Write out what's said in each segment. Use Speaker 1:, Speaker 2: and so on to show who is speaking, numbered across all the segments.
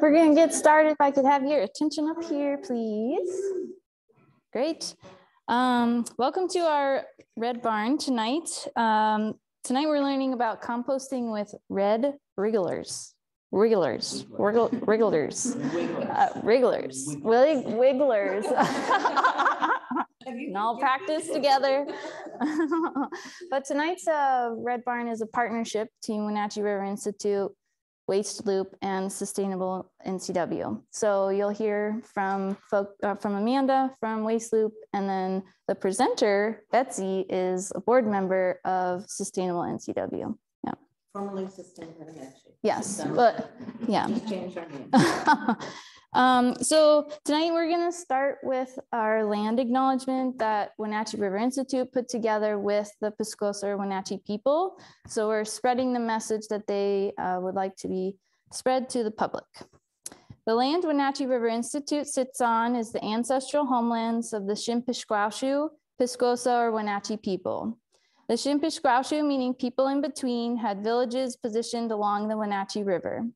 Speaker 1: We're gonna get started. If I could have your attention up here, please. Great. Um, welcome to our Red Barn tonight. Um, tonight we're learning about composting with red wrigglers. Wrigglers, wriggle, wrigglers, uh, wrigglers, Willy wigglers. and all practice together. but tonight's uh, Red Barn is a partnership between Wenatchee River Institute, Waste Loop, and Sustainable NCW. So you'll hear from folk, uh, from Amanda from Waste Loop, and then the presenter, Betsy, is a board member of Sustainable NCW. Yeah.
Speaker 2: Formerly Sustainable Wenatchee.
Speaker 1: Yes, but yeah.
Speaker 2: Just changed our name.
Speaker 1: Um, so tonight we're going to start with our land acknowledgement that Wenatchee River Institute put together with the Piscosa or Wenatchee people. So we're spreading the message that they uh, would like to be spread to the public. The land Wenatchee River Institute sits on is the ancestral homelands of the Shimpish-Squaxin, Piscosa, or Wenatchee people. The Shimpish-Squaxin, meaning people in between, had villages positioned along the Wenatchee River.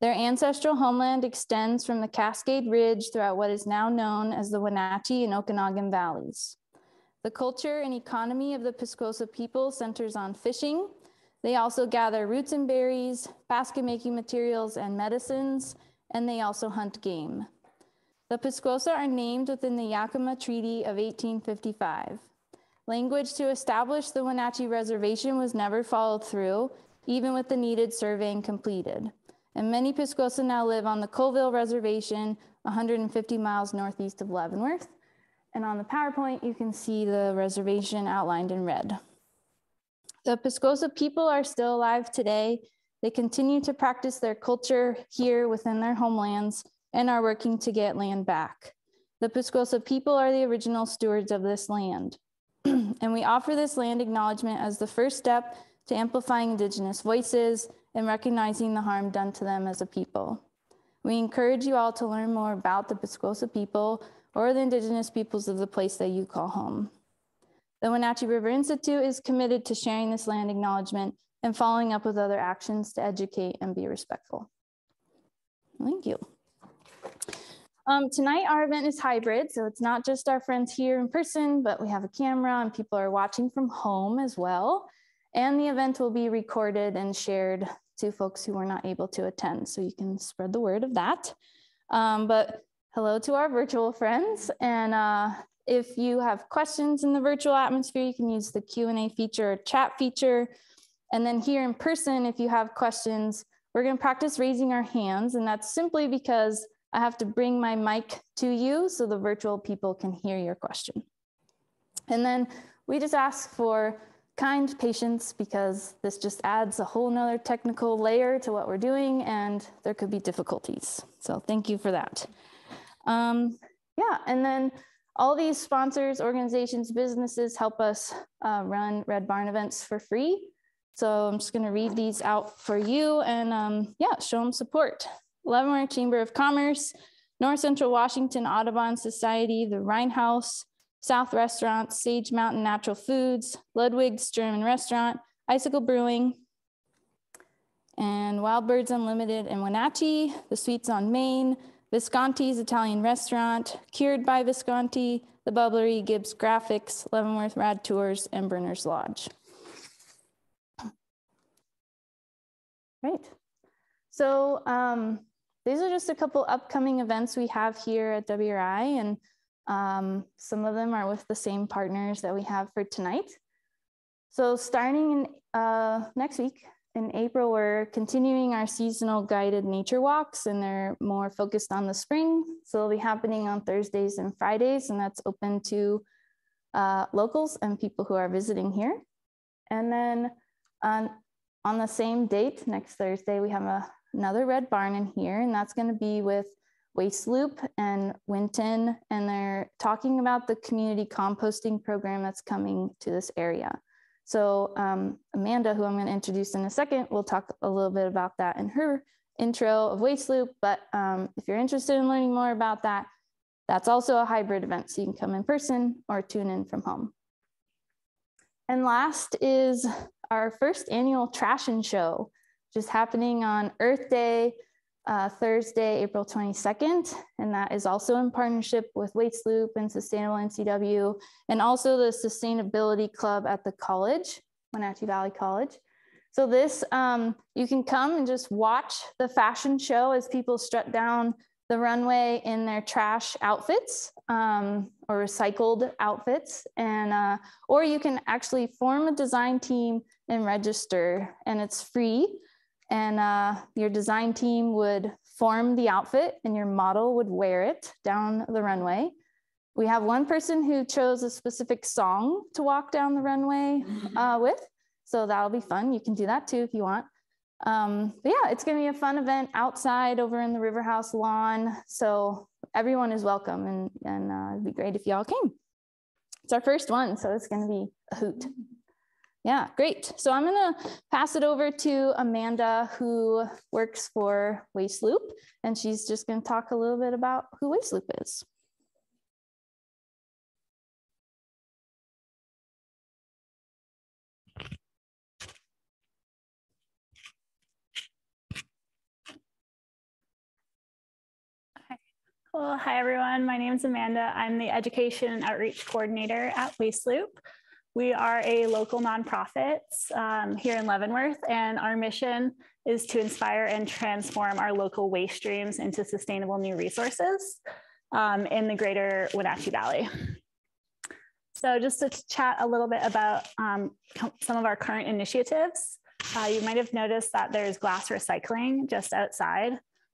Speaker 1: Their ancestral homeland extends from the Cascade Ridge throughout what is now known as the Wenatchee and Okanogan Valleys. The culture and economy of the Piscosa people centers on fishing. They also gather roots and berries, basket making materials, and medicines, and they also hunt game. The Piscosa are named within the Yakima Treaty of 1855. Language to establish the Wenatchee Reservation was never followed through, even with the needed surveying completed and many Piscosa now live on the Colville Reservation, 150 miles northeast of Leavenworth. And on the PowerPoint, you can see the reservation outlined in red. The Piscosa people are still alive today. They continue to practice their culture here within their homelands and are working to get land back. The Piscosa people are the original stewards of this land. and we offer this land acknowledgement as the first step to amplifying Indigenous voices and recognizing the harm done to them as a people. We encourage you all to learn more about the Piscosa people or the Indigenous peoples of the place that you call home. The Wenatchee River Institute is committed to sharing this land acknowledgement and following up with other actions to educate and be respectful. Thank you. Um, tonight, our event is hybrid, so it's not just our friends here in person, but we have a camera and people are watching from home as well. And the event will be recorded and shared to folks who were not able to attend. So you can spread the word of that. Um, but hello to our virtual friends. And uh, if you have questions in the virtual atmosphere, you can use the Q&A feature or chat feature. And then here in person, if you have questions, we're gonna practice raising our hands. And that's simply because I have to bring my mic to you so the virtual people can hear your question. And then we just ask for kind patience because this just adds a whole nother technical layer to what we're doing and there could be difficulties. So thank you for that. Um, yeah, and then all these sponsors, organizations, businesses help us uh, run Red Barn events for free. So I'm just gonna read these out for you and um, yeah, show them support. Leavenworth Chamber of Commerce, North Central Washington Audubon Society, the Rhein Haus, South Restaurant, Sage Mountain Natural Foods, Ludwig's German Restaurant, Icicle Brewing, and Wild Birds Unlimited in Wenatchee, The Sweets on Main, Visconti's Italian Restaurant, Cured by Visconti, The Bubblery, Gibbs Graphics, Leavenworth Rad Tours, and Brenner's Lodge. Right. So um, these are just a couple upcoming events we have here at WRI and um, some of them are with the same partners that we have for tonight. So starting in uh, next week in April, we're continuing our seasonal guided nature walks and they're more focused on the spring. So they'll be happening on Thursdays and Fridays and that's open to uh, locals and people who are visiting here. And then on, on the same date, next Thursday, we have a, another Red Barn in here and that's gonna be with Waste Loop and Winton, and they're talking about the community composting program that's coming to this area. So um, Amanda, who I'm going to introduce in a second, will talk a little bit about that in her intro of Waste Loop. But um, if you're interested in learning more about that, that's also a hybrid event. So you can come in person or tune in from home. And last is our first annual Trash and Show, is happening on Earth Day, uh, Thursday, April 22nd, and that is also in partnership with Waste Loop and Sustainable NCW, and also the Sustainability Club at the college, Wenatchee Valley College. So this, um, you can come and just watch the fashion show as people strut down the runway in their trash outfits um, or recycled outfits, and uh, or you can actually form a design team and register, and it's free and uh, your design team would form the outfit and your model would wear it down the runway. We have one person who chose a specific song to walk down the runway mm-hmm. uh, with. So that'll be fun. You can do that too if you want. Um, but yeah, it's gonna be a fun event outside over in the River House lawn. So everyone is welcome and, and uh, it'd be great if y'all came. It's our first one, so it's gonna be a hoot. Yeah, great. So I'm going to pass it over to Amanda, who works for Waste Loop, and she's just going to talk a little bit about who Waste Loop is.
Speaker 3: Well, hi everyone. My name is Amanda. I'm the Education and Outreach Coordinator at Waste Loop. We are a local nonprofit um, here in Leavenworth, and our mission is to inspire and transform our local waste streams into sustainable new resources um, in the greater Wenatchee Valley. So just to chat a little bit about um, some of our current initiatives, uh, you might have noticed that there's glass recycling just outside.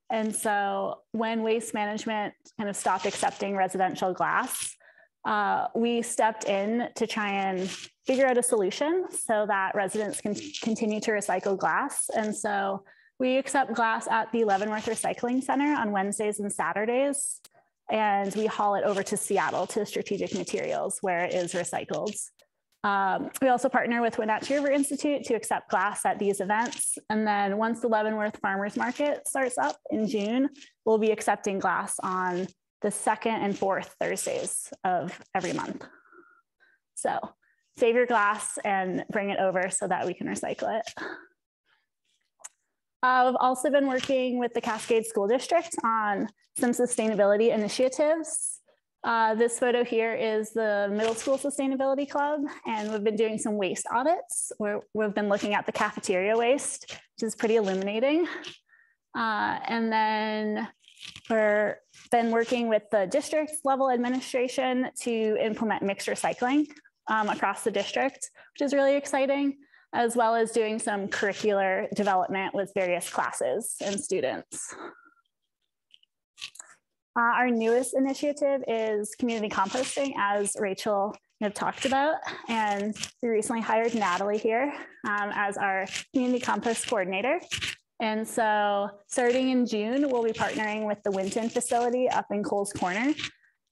Speaker 3: And so when waste management kind of stopped accepting residential glass, uh, we stepped in to try and figure out a solution so that residents can continue to recycle glass. And so we accept glass at the Leavenworth Recycling Center on Wednesdays and Saturdays. And we haul it over to Seattle to Strategic Materials where it is recycled. Um, we also partner with Wenatchee River Institute to accept glass at these events. And then once the Leavenworth Farmers Market starts up in June, we'll be accepting glass on the second and fourth Thursdays of every month. So save your glass and bring it over so that we can recycle it. I've also been working with the Cascade School District on some sustainability initiatives. Uh, this photo here is the Middle School Sustainability Club, and we've been doing some waste audits where we've been looking at the cafeteria waste, which is pretty illuminating. Uh, and then we're been working with the district level administration to implement mixed recycling um, across the district, which is really exciting, as well as doing some curricular development with various classes and students. Uh, our newest initiative is community composting, as Rachel have talked about. And we recently hired Natalie here um, as our community compost coordinator. And so starting in June, we'll be partnering with the Winton facility up in Coles Corner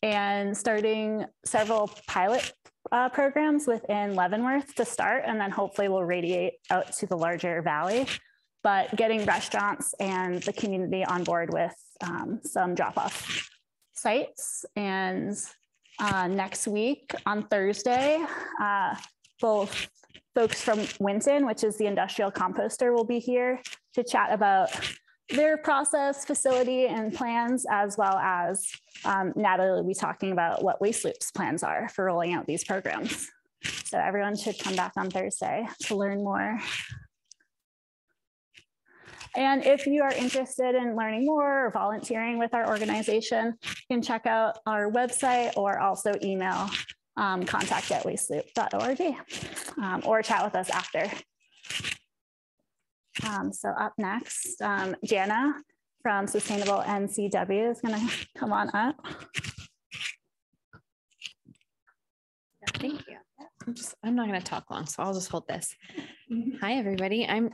Speaker 3: and starting several pilot uh, programs within Leavenworth to start, and then hopefully we'll radiate out to the larger valley. But getting restaurants and the community on board with um, some drop off sites. And uh, next week on Thursday, uh, both folks from Winton, which is the industrial composter, will be here to chat about their process, facility, and plans, as well as um, Natalie will be talking about what Waste Loop's plans are for rolling out these programs. So everyone should come back on Thursday to learn more. And if you are interested in learning more or volunteering with our organization, you can check out our website or also email um, contact at wasteloop.org um, or chat with us after. Um, so up next, um, Jana from Sustainable NCW is going to come on up.
Speaker 4: Thank you. I'm just, I'm not going to talk long, so I'll just hold this. Hi, everybody. I'm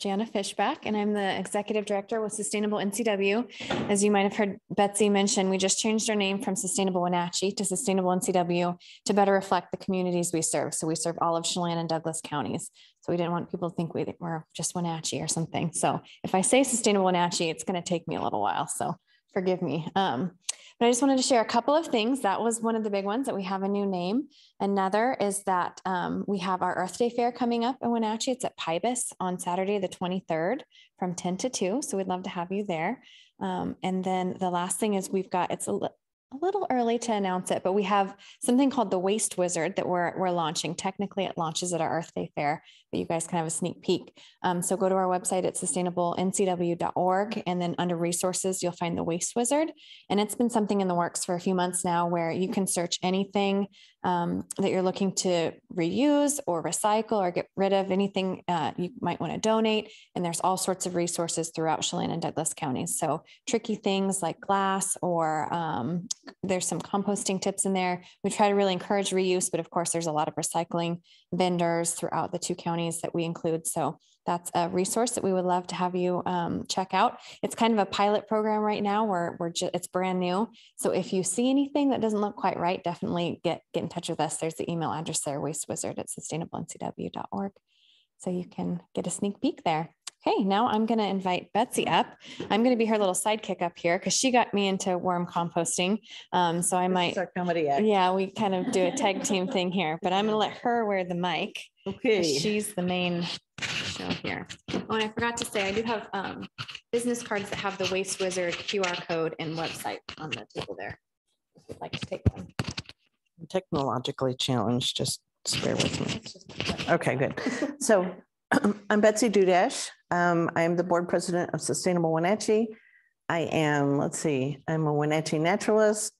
Speaker 4: Jana Fishback, and I'm the executive director with Sustainable NCW. As you might have heard Betsy mention, we just changed our name from Sustainable Wenatchee to Sustainable NCW to better reflect the communities we serve. So we serve all of Chelan and Douglas counties. So we didn't want people to think we were just Wenatchee or something. So if I say Sustainable Wenatchee, it's going to take me a little while. So forgive me. Um, but I just wanted to share a couple of things. That was one of the big ones that we have a new name. Another is that um, we have our Earth Day Fair coming up in Wenatchee. It's at Pybus on Saturday, the 23rd from 10 to 2. So we'd love to have you there. Um, and then the last thing is we've got, it's a, a little early to announce it, but we have something called the Waste Wizard that we're, we're launching. Technically, it launches at our Earth Day Fair, but you guys can have a sneak peek. Um, so go to our website at sustainablencw.org, and then under resources, you'll find the Waste Wizard. And it's been something in the works for a few months now where you can search anything um, that you're looking to reuse or recycle or get rid of, anything uh, you might want to donate. And there's all sorts of resources throughout Chelan and Douglas counties. So tricky things like glass or um, there's some composting tips in there. We try to really encourage reuse, but of course, there's a lot of recycling vendors throughout the two counties that we include. So that's a resource that we would love to have you um, check out. It's kind of a pilot program right now where we're just, it's brand new. So if you see anything that doesn't look quite right, definitely get, get in touch with us. There's the email address there, wastewizard at sustainablencw.org. So you can get a sneak peek there. Okay, now I'm going to invite Betsy up. I'm going to be her little sidekick up here because she got me into worm composting. Um, so I might,
Speaker 2: comedy act.
Speaker 4: yeah, we kind of do a tag team thing here, but I'm going to let her wear the mic.
Speaker 2: Okay.
Speaker 4: She's the main show here. Oh, and I forgot to say, I do have um, business cards that have the Waste Wizard QR code and website on the table there. If you'd like to take one.
Speaker 5: I'm technologically challenged, just bear with me. Okay, good. So I'm Betsy Dudash. Um, I am the board president of Sustainable Wenatchee. I am, let's see, I'm a Wenatchee naturalist.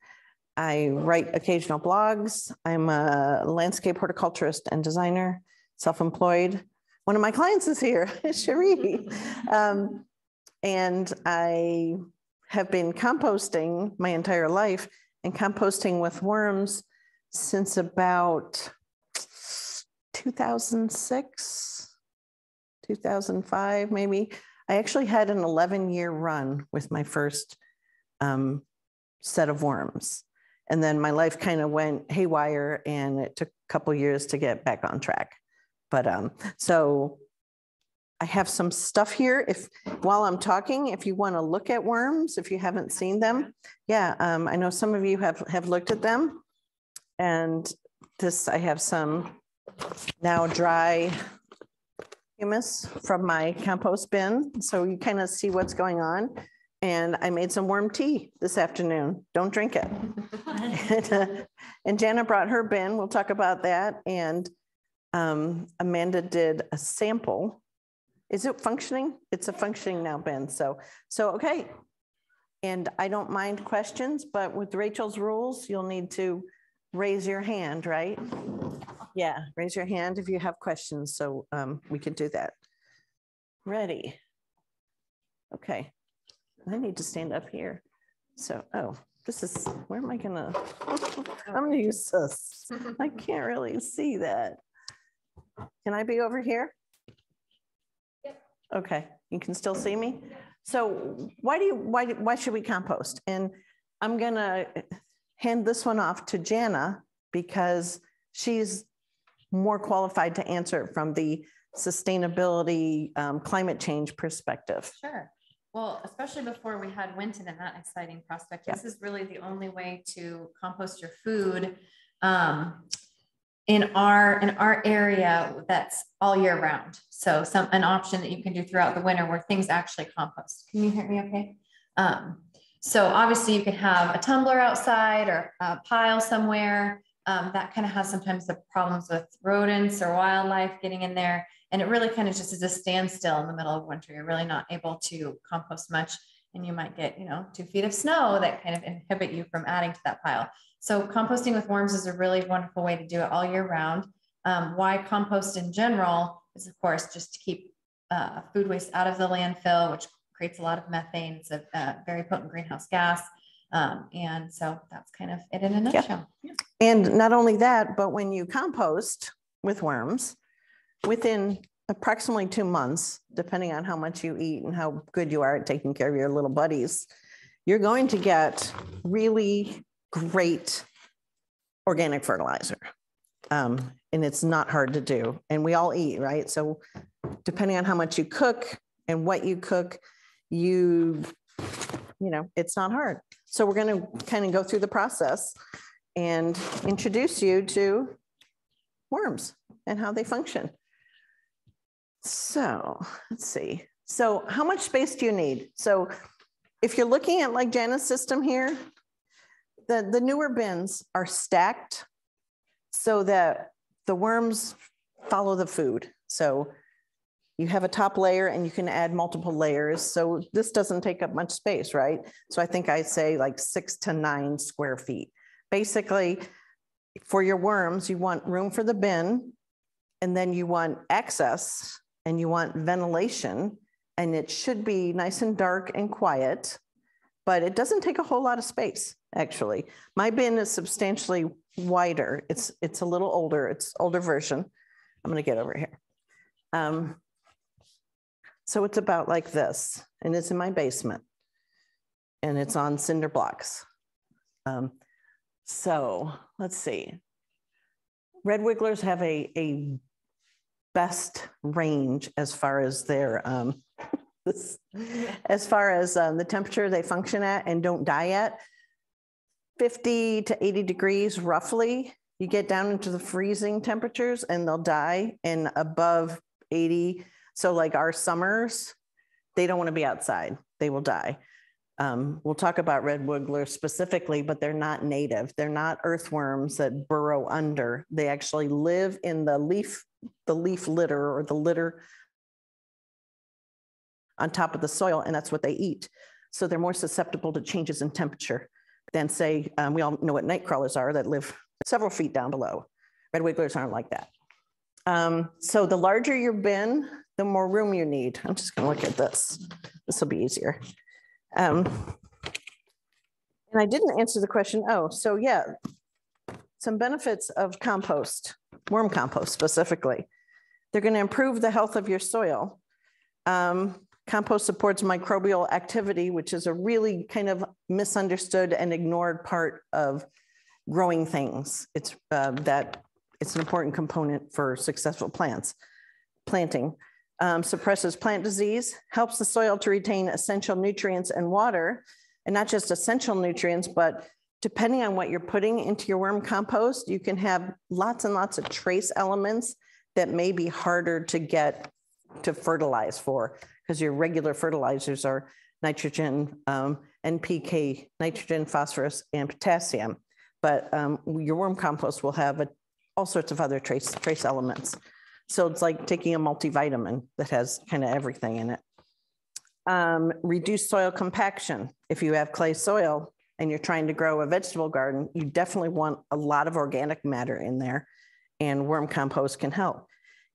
Speaker 5: I write occasional blogs. I'm a landscape horticulturist and designer, self-employed. One of my clients is here, Cherie. Um, and I have been composting my entire life and composting with worms since about 2006, 2005, maybe. I actually had an 11 year run with my first um, set of worms. And then my life kind of went haywire and it took a couple years to get back on track. But um, so I have some stuff here. If while I'm talking, if you want to look at worms, if you haven't seen them, yeah, um, I know some of you have have looked at them. And this, I have some now dry humus from my compost bin. So you kind of see what's going on. And I made some worm tea this afternoon. Don't drink it. And, uh, and Jana brought her bin. We'll talk about that. And um, Amanda did a sample. Is it functioning? It's a functioning now, bin. So, so okay. And I don't mind questions, but with Rachel's rules, you'll need to raise your hand, right? Yeah, raise your hand if you have questions, so um, we can do that. Ready? Okay, I need to stand up here. So, oh, this is, where am I gonna? I'm gonna use this. I can't really see that. Can I be over here? Okay, you can still see me? So why do you, why, why should we compost? And I'm gonna hand this one off to Jana because she's more qualified to answer it from the sustainability, um, climate change perspective.
Speaker 4: Sure. Well, especially before we had Winton and that exciting prospect, this is really the only way to compost your food um, in our in our area that's all year round. So some an option that you can do throughout the winter where things actually compost. Can you hear me okay? Um, so obviously you can have a tumbler outside or a pile somewhere. Um, that kind of has sometimes the problems with rodents or wildlife getting in there. And it really kind of just is a standstill in the middle of winter. You're really not able to compost much and you might get, you know, two feet of snow that kind of inhibit you from adding to that pile. So composting with worms is a really wonderful way to do it all year round. Um, why compost in general is of course just to keep uh, food waste out of the landfill, which creates a lot of methane. It's a, a very potent greenhouse gas. Um, and so that's kind of it in a nutshell.
Speaker 5: And not only that, but when you compost with worms, within approximately two months, depending on how much you eat and how good you are at taking care of your little buddies, you're going to get really great organic fertilizer. Um, and it's not hard to do. And we all eat, right? So depending on how much you cook and what you cook, you you know, it's not hard. So we're going to kind of go through the process and introduce you to worms and how they function. So let's see. So how much space do you need? So if you're looking at like Jana's system here, the, the newer bins are stacked so that the worms follow the food. So you have a top layer and you can add multiple layers. So this doesn't take up much space, right? So I think I say like six to nine square feet. Basically, for your worms, you want room for the bin, and then you want access and you want ventilation, and it should be nice and dark and quiet, but it doesn't take a whole lot of space, actually. My bin is substantially wider. It's, it's a little older, it's older version. I'm gonna get over here. Um, so it's about like this, and it's in my basement. And it's on cinder blocks. Um, so let's see. Red wigglers have a, a best range as far as their um, this, as far as um, the temperature they function at and don't die at. 50 to 80 degrees roughly. You get down into the freezing temperatures and they'll die and above 80. So like our summers, they don't want to be outside. They will die. Um, we'll talk about red wiggler specifically, but they're not native. They're not earthworms that burrow under. They actually live in the leaf, the leaf litter or the litter on top of the soil, and that's what they eat. So they're more susceptible to changes in temperature than say, um, we all know what night crawlers are that live several feet down below. Red wigglers aren't like that. Um, so the larger your bin, the more room you need. I'm just gonna look at this. This will be easier. Um, and I didn't answer the question. Oh, so yeah, some benefits of compost, worm compost specifically. They're going to improve the health of your soil. Um, compost supports microbial activity, which is a really kind of misunderstood and ignored part of growing things. It's uh, that it's an important component for successful plants planting um, suppresses plant disease, helps the soil to retain essential nutrients and water, and not just essential nutrients, but depending on what you're putting into your worm compost, you can have lots and lots of trace elements that may be harder to get to fertilize for because your regular fertilizers are nitrogen, um, NPK, nitrogen, phosphorus, and potassium. But um, your worm compost will have a, all sorts of other trace, trace elements. So it's like taking a multivitamin that has kind of everything in it. Um, reduce soil compaction. If you have clay soil and you're trying to grow a vegetable garden, you definitely want a lot of organic matter in there and worm compost can help.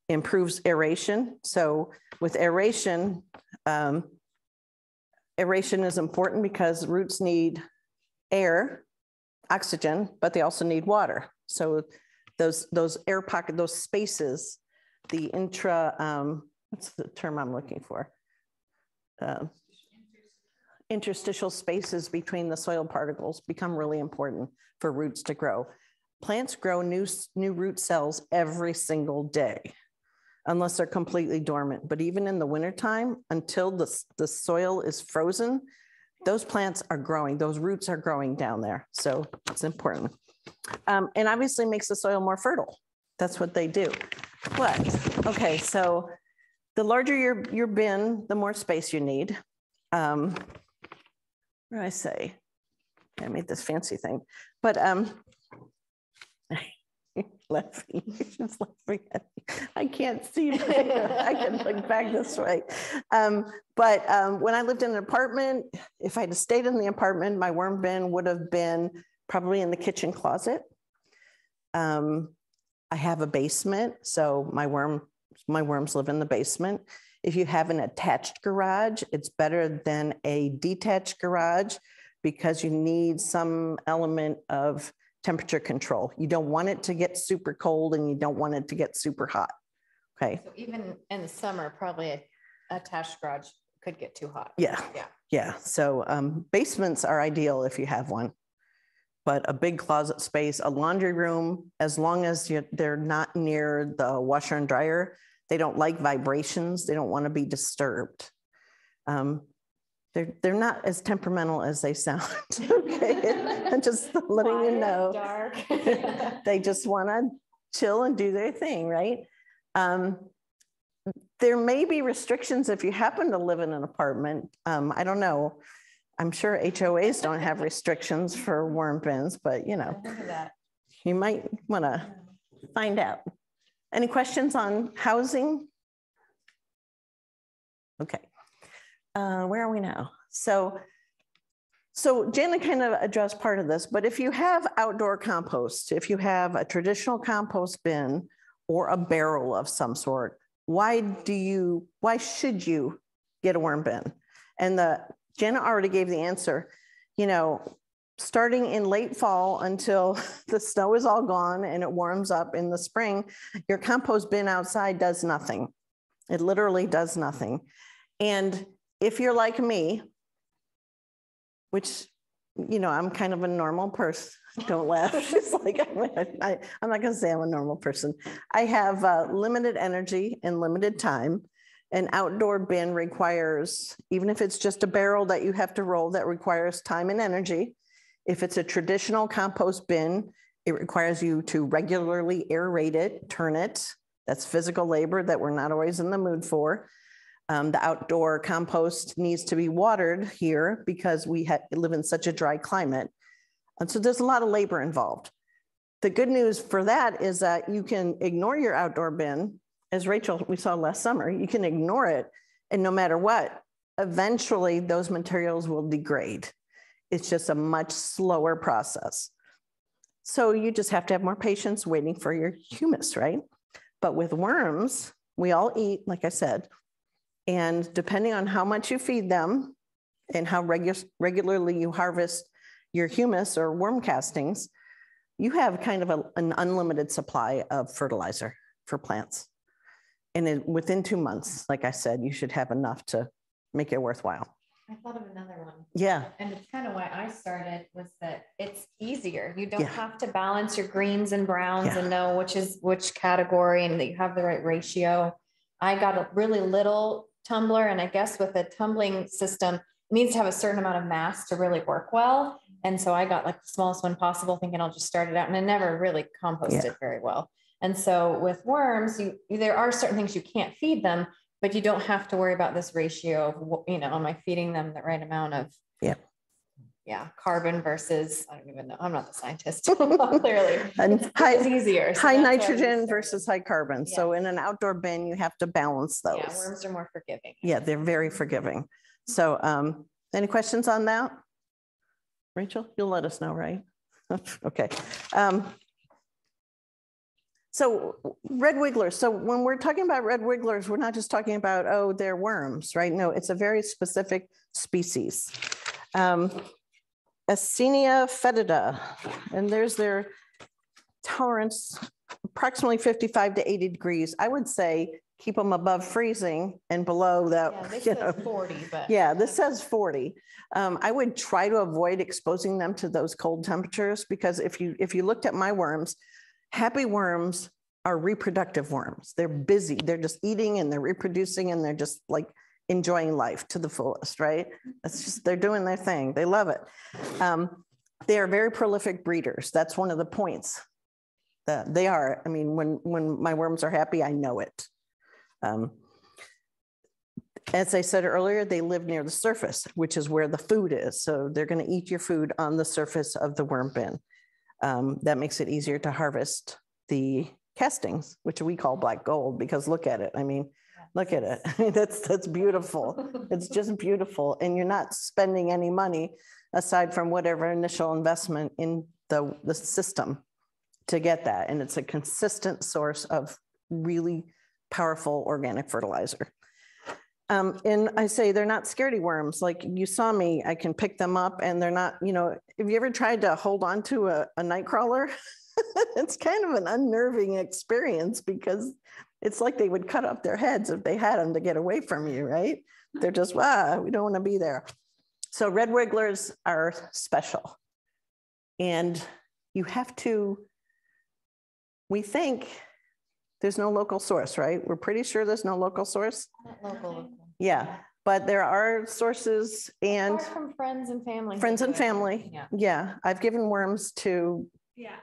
Speaker 5: Improves aeration. So with aeration, um, aeration is important because roots need air, oxygen, but they also need water. So those, those air pocket, those spaces the intra, um, what's the term I'm looking for? Uh, interstitial spaces between the soil particles become really important for roots to grow. Plants grow new, new root cells every single day, unless they're completely dormant. But even in the wintertime, until the, the soil is frozen, those plants are growing, those roots are growing down there. So it's important. Um, and obviously makes the soil more fertile. That's what they do. What? Okay, so the larger your, your bin, the more space you need. Um, what do I say? I made this fancy thing, but um. I can't see, I can look back this way. Um, but um, when I lived in an apartment, if I had stayed in the apartment, my worm bin would have been probably in the kitchen closet. Um, I have a basement, so my worm my worms live in the basement. If you have an attached garage, it's better than a detached garage because you need some element of temperature control. You don't want it to get super cold and you don't want it to get super hot. Okay.
Speaker 4: So even in the summer, probably a attached garage could get too hot.
Speaker 5: Yeah.
Speaker 4: Yeah.
Speaker 5: Yeah. So um, basements are ideal if you have one but a big closet space, a laundry room, as long as you, they're not near the washer and dryer, they don't like vibrations. They don't want to be disturbed. Um, They're, they're not as temperamental as they sound. okay. I'm just letting you know.
Speaker 4: Dark.
Speaker 5: they just want to chill and do their thing, right? Um, there may be restrictions if you happen to live in an apartment. Um, I don't know. I'm sure HOAs don't have restrictions for worm bins, but you know, you might want to find out. Any questions on housing? Okay. Uh, where are we now? So, so Janet kind of addressed part of this, but if you have outdoor compost, if you have a traditional compost bin or a barrel of some sort, why do you, why should you get a worm bin? And the Janet already gave the answer. You know, starting in late fall until the snow is all gone and it warms up in the spring, your compost bin outside does nothing. It literally does nothing. And if you're like me, which, you know, I'm kind of a normal person, don't laugh. It's like, I, am not going to say I'm a normal person. I have uh, limited energy and limited time. An outdoor bin requires, even if it's just a barrel that you have to roll, that requires time and energy. If it's a traditional compost bin, it requires you to regularly aerate it, turn it. That's physical labor that we're not always in the mood for. Um, the outdoor compost needs to be watered here because we live in such a dry climate. And so there's a lot of labor involved. The good news for that is that you can ignore your outdoor bin. As Rachel, we saw last summer, you can ignore it. And no matter what, eventually those materials will degrade. It's just a much slower process. So you just have to have more patience waiting for your humus, right? But with worms, we all eat, like I said, and depending on how much you feed them and how regu regularly you harvest your humus or worm castings, you have kind of a, an unlimited supply of fertilizer for plants. And it, within two months, like I said, you should have enough to make it worthwhile.
Speaker 4: I thought of another one.
Speaker 5: Yeah.
Speaker 4: And it's kind of why I started was that it's easier. You don't
Speaker 5: Yeah.
Speaker 4: have to balance your greens and browns
Speaker 5: Yeah.
Speaker 4: and know which is which category and that you have the right ratio. I got a really little tumbler and I guess with a tumbling system, it needs to have a certain amount of mass to really work well. And so I got like the smallest one possible, thinking I'll just start it out and it never really composted very well. And so with worms, you there are certain things you can't feed them, but you don't have to worry about this ratio of, you know, am I feeding them the right amount of
Speaker 5: Yeah.
Speaker 4: yeah, carbon versus, I don't even know, I'm not the scientist, clearly.
Speaker 5: And
Speaker 4: It's
Speaker 5: high,
Speaker 4: easier. so
Speaker 5: high
Speaker 4: that's why we
Speaker 5: nitrogen versus high carbon. So in an outdoor bin, you have to balance those.
Speaker 4: Yeah, worms are more forgiving.
Speaker 5: Yeah, they're very forgiving. So um, any questions on that? Rachel, you'll let us know, right? Okay. Um, So red wigglers, so when we're talking about red wigglers, we're not just talking about, oh, they're worms, right? No, it's a very specific species. Um, Eisenia fetida, and there's their tolerance, approximately 55 to 80 degrees. I would say keep them above freezing and below that,
Speaker 4: Yeah, this
Speaker 5: know.
Speaker 4: says forty, but.
Speaker 5: Yeah, this says 40. Um, I would try to avoid exposing them to those cold temperatures because if you if you looked at my worms, happy worms are reproductive worms. They're busy. They're just eating and they're reproducing and they're just like enjoying life to the fullest, right? That's just they're doing their thing. They love it. Um, they are very prolific breeders. That's one of the points that they are. I mean, when when my worms are happy, I know it. Um, as I said earlier, they live near the surface, which is where the food is. So they're going to eat your food on the surface of the worm bin. Um, that makes it easier to harvest the castings, which we call black gold, because look at it. I mean, look at it. I mean, that's that's beautiful. It's just beautiful, and you're not spending any money aside from whatever initial investment in the the system to get that, and it's a consistent source of really powerful organic fertilizer. Um, and I say they're not scaredy worms. Like you saw me, I can pick them up and they're not, you know, have you ever tried to hold on to a, a night crawler? it's kind of an unnerving experience because it's like they would cut off their heads if they had them to get away from you, right? They're just, wow, we don't want to be there. So red wigglers are special. And you have to, we think there's no local source, right? We're pretty sure there's no local source.
Speaker 4: Not local.
Speaker 5: Yeah, but there are sources and
Speaker 4: Apart From friends and family.
Speaker 5: friends and family.
Speaker 4: Yeah.
Speaker 5: Yeah, I've given worms to
Speaker 3: Yeah.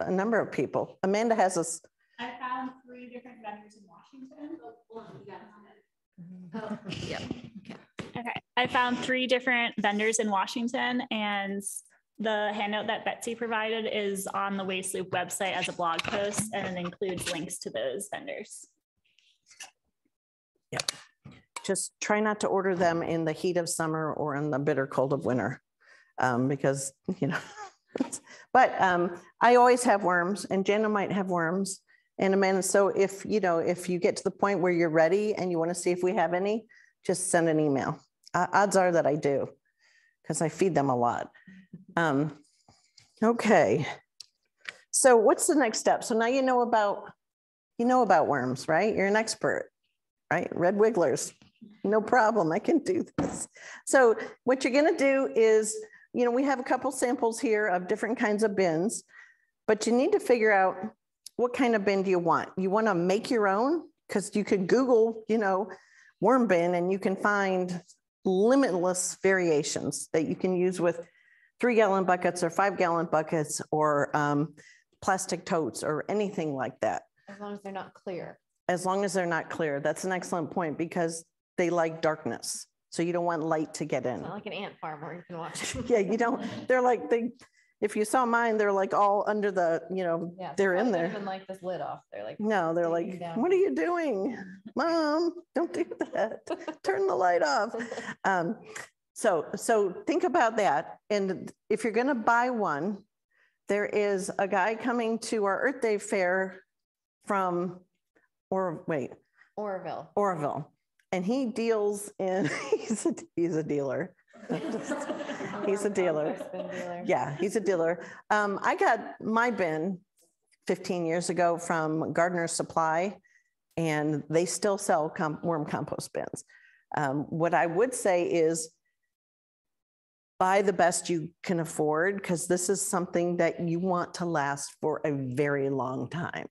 Speaker 5: a number of people. Amanda has us,
Speaker 3: I found three different vendors in Washington. Oh, oh.
Speaker 4: Yep.
Speaker 3: Okay, I found three different vendors in Washington and the handout that Betsy provided is on the Waste Loop website as a blog post and it includes links to those vendors. Yeah.
Speaker 5: Just try not to order them in the heat of summer or in the bitter cold of winter. Um, because, you know, but um, I always have worms and Jenna might have worms. And Amanda, so if, you know, if you get to the point where you're ready and you want to see if we have any, just send an email. Uh, odds are that I do, because I feed them a lot. Um, okay. So what's the next step? So now you know about, you know about worms, right? You're an expert, right? Red wigglers no problem, I can do this. So what you're gonna do is, you know, we have a couple samples here of different kinds of bins, but you need to figure out what kind of bin do you want? You wanna make your own? Because you could Google, you know, worm bin and you can find limitless variations that you can use with three gallon buckets or five gallon buckets or um, plastic totes or anything like that
Speaker 4: As long as they're not clear.
Speaker 5: as long as they're not clear. That's an excellent point because they like darkness. So you don't want light to get in.
Speaker 4: It's not like an ant farm where you can watch.
Speaker 5: Yeah, you don't, they're like, they, if you saw mine, they're like all under the, you know,
Speaker 4: Yeah,
Speaker 5: they're in there.
Speaker 4: Even like this lid off. They're like.
Speaker 5: No, they're like, what are you doing? Mom, don't do that. Turn the light off. Um, so, so think about that. And if you're gonna buy one, there is a guy coming to our Earth Day fair from, or wait,
Speaker 4: Oroville.
Speaker 5: Orville. And he deals in, he's a, he's a dealer. He's a dealer. Yeah, he's a dealer. Um, I got my bin 15 years ago from Gardener Supply, and they still sell com- worm compost bins. Um, what I would say is buy the best you can afford because this is something that you want to last for a very long time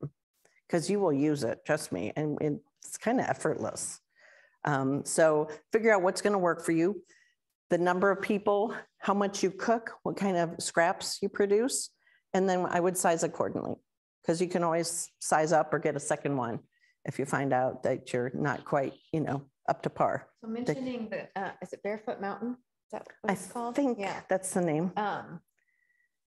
Speaker 5: because you will use it, trust me, and it's kind of effortless. Um, so figure out what's going to work for you, the number of people, how much you cook, what kind of scraps you produce, and then I would size accordingly because you can always size up or get a second one if you find out that you're not quite, you know, up to par.
Speaker 4: So mentioning the, uh, is it Barefoot Mountain? That what
Speaker 5: I
Speaker 4: it's called?
Speaker 5: think
Speaker 4: Yeah.
Speaker 5: that's the name.
Speaker 4: Um,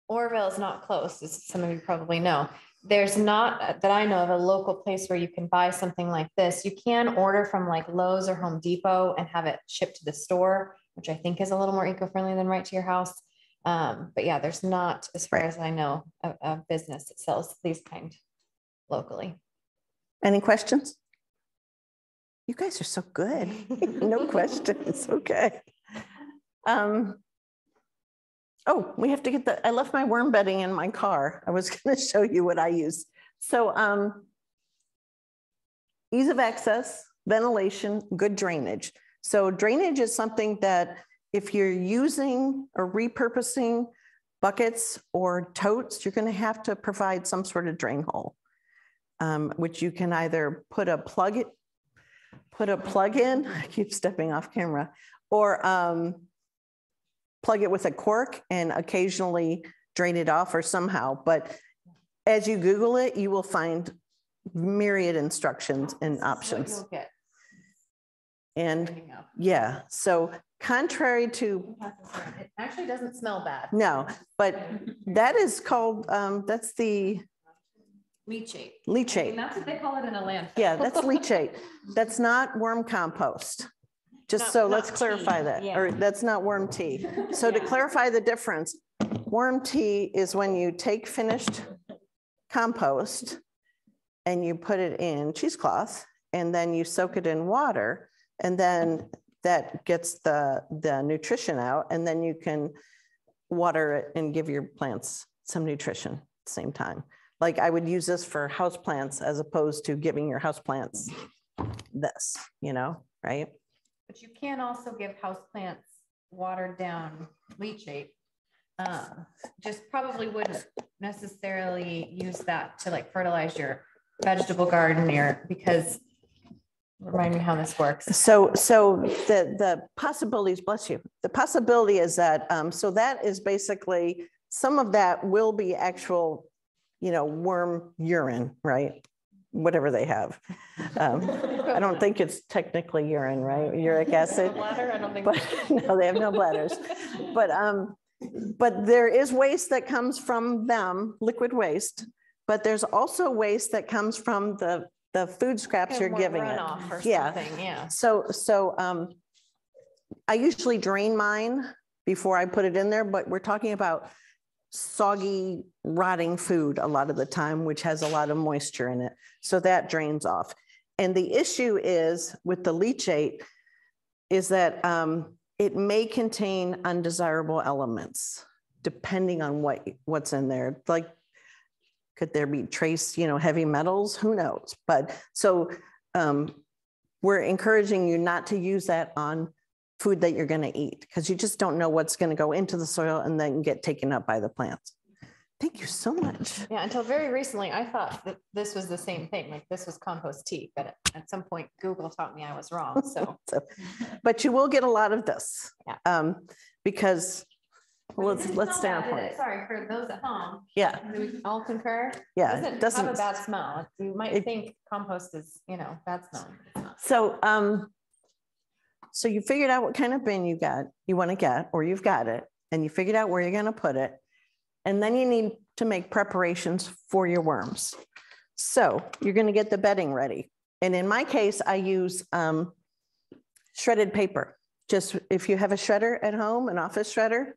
Speaker 4: Oroville is not close, as some of you probably know. There's not, that I know of, a local place where you can buy something like this. You can order from like Lowe's or Home Depot and have it shipped to the store, which I think is a little more eco-friendly than right to your house. Um, but yeah, there's not, as far
Speaker 5: Right.
Speaker 4: as I know, a, a business that sells these kind locally.
Speaker 5: Any questions? You guys are so good. No questions, okay. Um, Oh, we have to get the, I left my worm bedding in my car. I was gonna show you what I use. So um, ease of access, ventilation, good drainage. So drainage is something that if you're using or repurposing buckets or totes, you're gonna have to provide some sort of drain hole. um, which you can either put a plug put a plug in, I keep stepping off camera, or um, plug it with a cork and occasionally drain it off or somehow. But as you Google it, you will find myriad instructions and options. And yeah, so contrary to,
Speaker 4: It actually doesn't smell bad.
Speaker 5: no, but that is called, um, that's the
Speaker 4: Leachate.
Speaker 5: leachate.
Speaker 4: And that's what they call it in a landfill.
Speaker 5: Yeah, that's leachate. That's not worm compost. Just
Speaker 4: Not-
Speaker 5: so let's clarify
Speaker 4: tea,
Speaker 5: that,
Speaker 4: yeah.
Speaker 5: or that's not worm tea. So to
Speaker 4: Yeah.
Speaker 5: clarify the difference, worm tea is when you take finished compost and you put it in cheesecloth and then you soak it in water and then that gets the, the nutrition out and then you can water it and give your plants some nutrition at the same time. Like I would use this for house plants as opposed to giving your house plants this, you know, right?
Speaker 4: But you can also give houseplants watered down leachate. Um, Just probably wouldn't necessarily use that to like fertilize your vegetable garden or because Remind me how this works.
Speaker 5: So, so the, the possibilities, bless you, the possibility is that, um, so that is basically, some of that will be actual, you know, worm urine, right? Whatever they have. Um, I don't think it's technically urine, right? Uric acid.
Speaker 4: Bladder, I don't think.
Speaker 5: But no, they have no bladders. But, um, but there is waste that comes from them, liquid waste. But there's also waste that comes from the, the food scraps you're giving it. Yeah.
Speaker 4: something, Yeah.
Speaker 5: So, so, um, I usually drain mine before I put it in there, but we're talking about soggy, rotting food a lot of the time, which has a lot of moisture in it. So that drains off. And the issue is with the leachate is that, um, it may contain undesirable elements depending on what, what's in there. Like, could there be trace, you know, heavy metals? Who knows? But so, um, we're encouraging you not to use that on food that you're going to eat because you just don't know what's going to go into the soil and then get taken up by the plants. Thank you so much.
Speaker 4: Yeah, until very recently, I thought that this was the same thing, like this was compost tea, but at- some point Google taught me I was wrong, so.
Speaker 5: So, but you will get a lot of this.
Speaker 4: Yeah.
Speaker 5: Um, because, well, let's, let's stand on point.
Speaker 4: it? Sorry, for those at home,
Speaker 5: Yeah,
Speaker 4: do we all concur?
Speaker 5: yeah,
Speaker 4: Doesn't
Speaker 5: it
Speaker 4: have a bad smell. You might
Speaker 5: it-
Speaker 4: think compost is, you know, bad smell. Not.
Speaker 5: So, um, so you figured out what kind of bin you got, you want to get, or you've got it, and you figured out where you're going to put it. And then you need to make preparations for your worms. So you're going to get the bedding ready. And in my case, I use, um, shredded paper. Just if you have a shredder at home, an office shredder,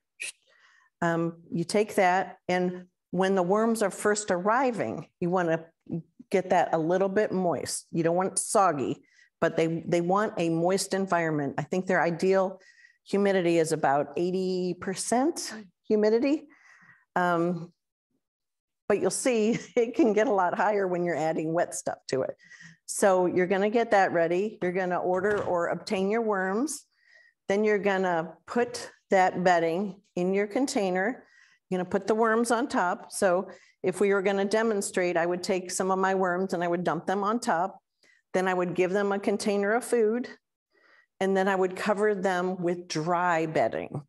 Speaker 5: um, you take that and when the worms are first arriving, you want to get that a little bit moist. You don't want it soggy, but they, they want a moist environment. I think their ideal humidity is about 80% humidity. Um, but you'll see it can get a lot higher when you're adding wet stuff to it. So you're to get that ready. You're to order or obtain your worms. Then you're to put that bedding in your container. You're to put the worms on top. So if we were to demonstrate, I would take some of my worms and I would dump them on top. Then I would give them a container of food. And then I would cover them with dry bedding.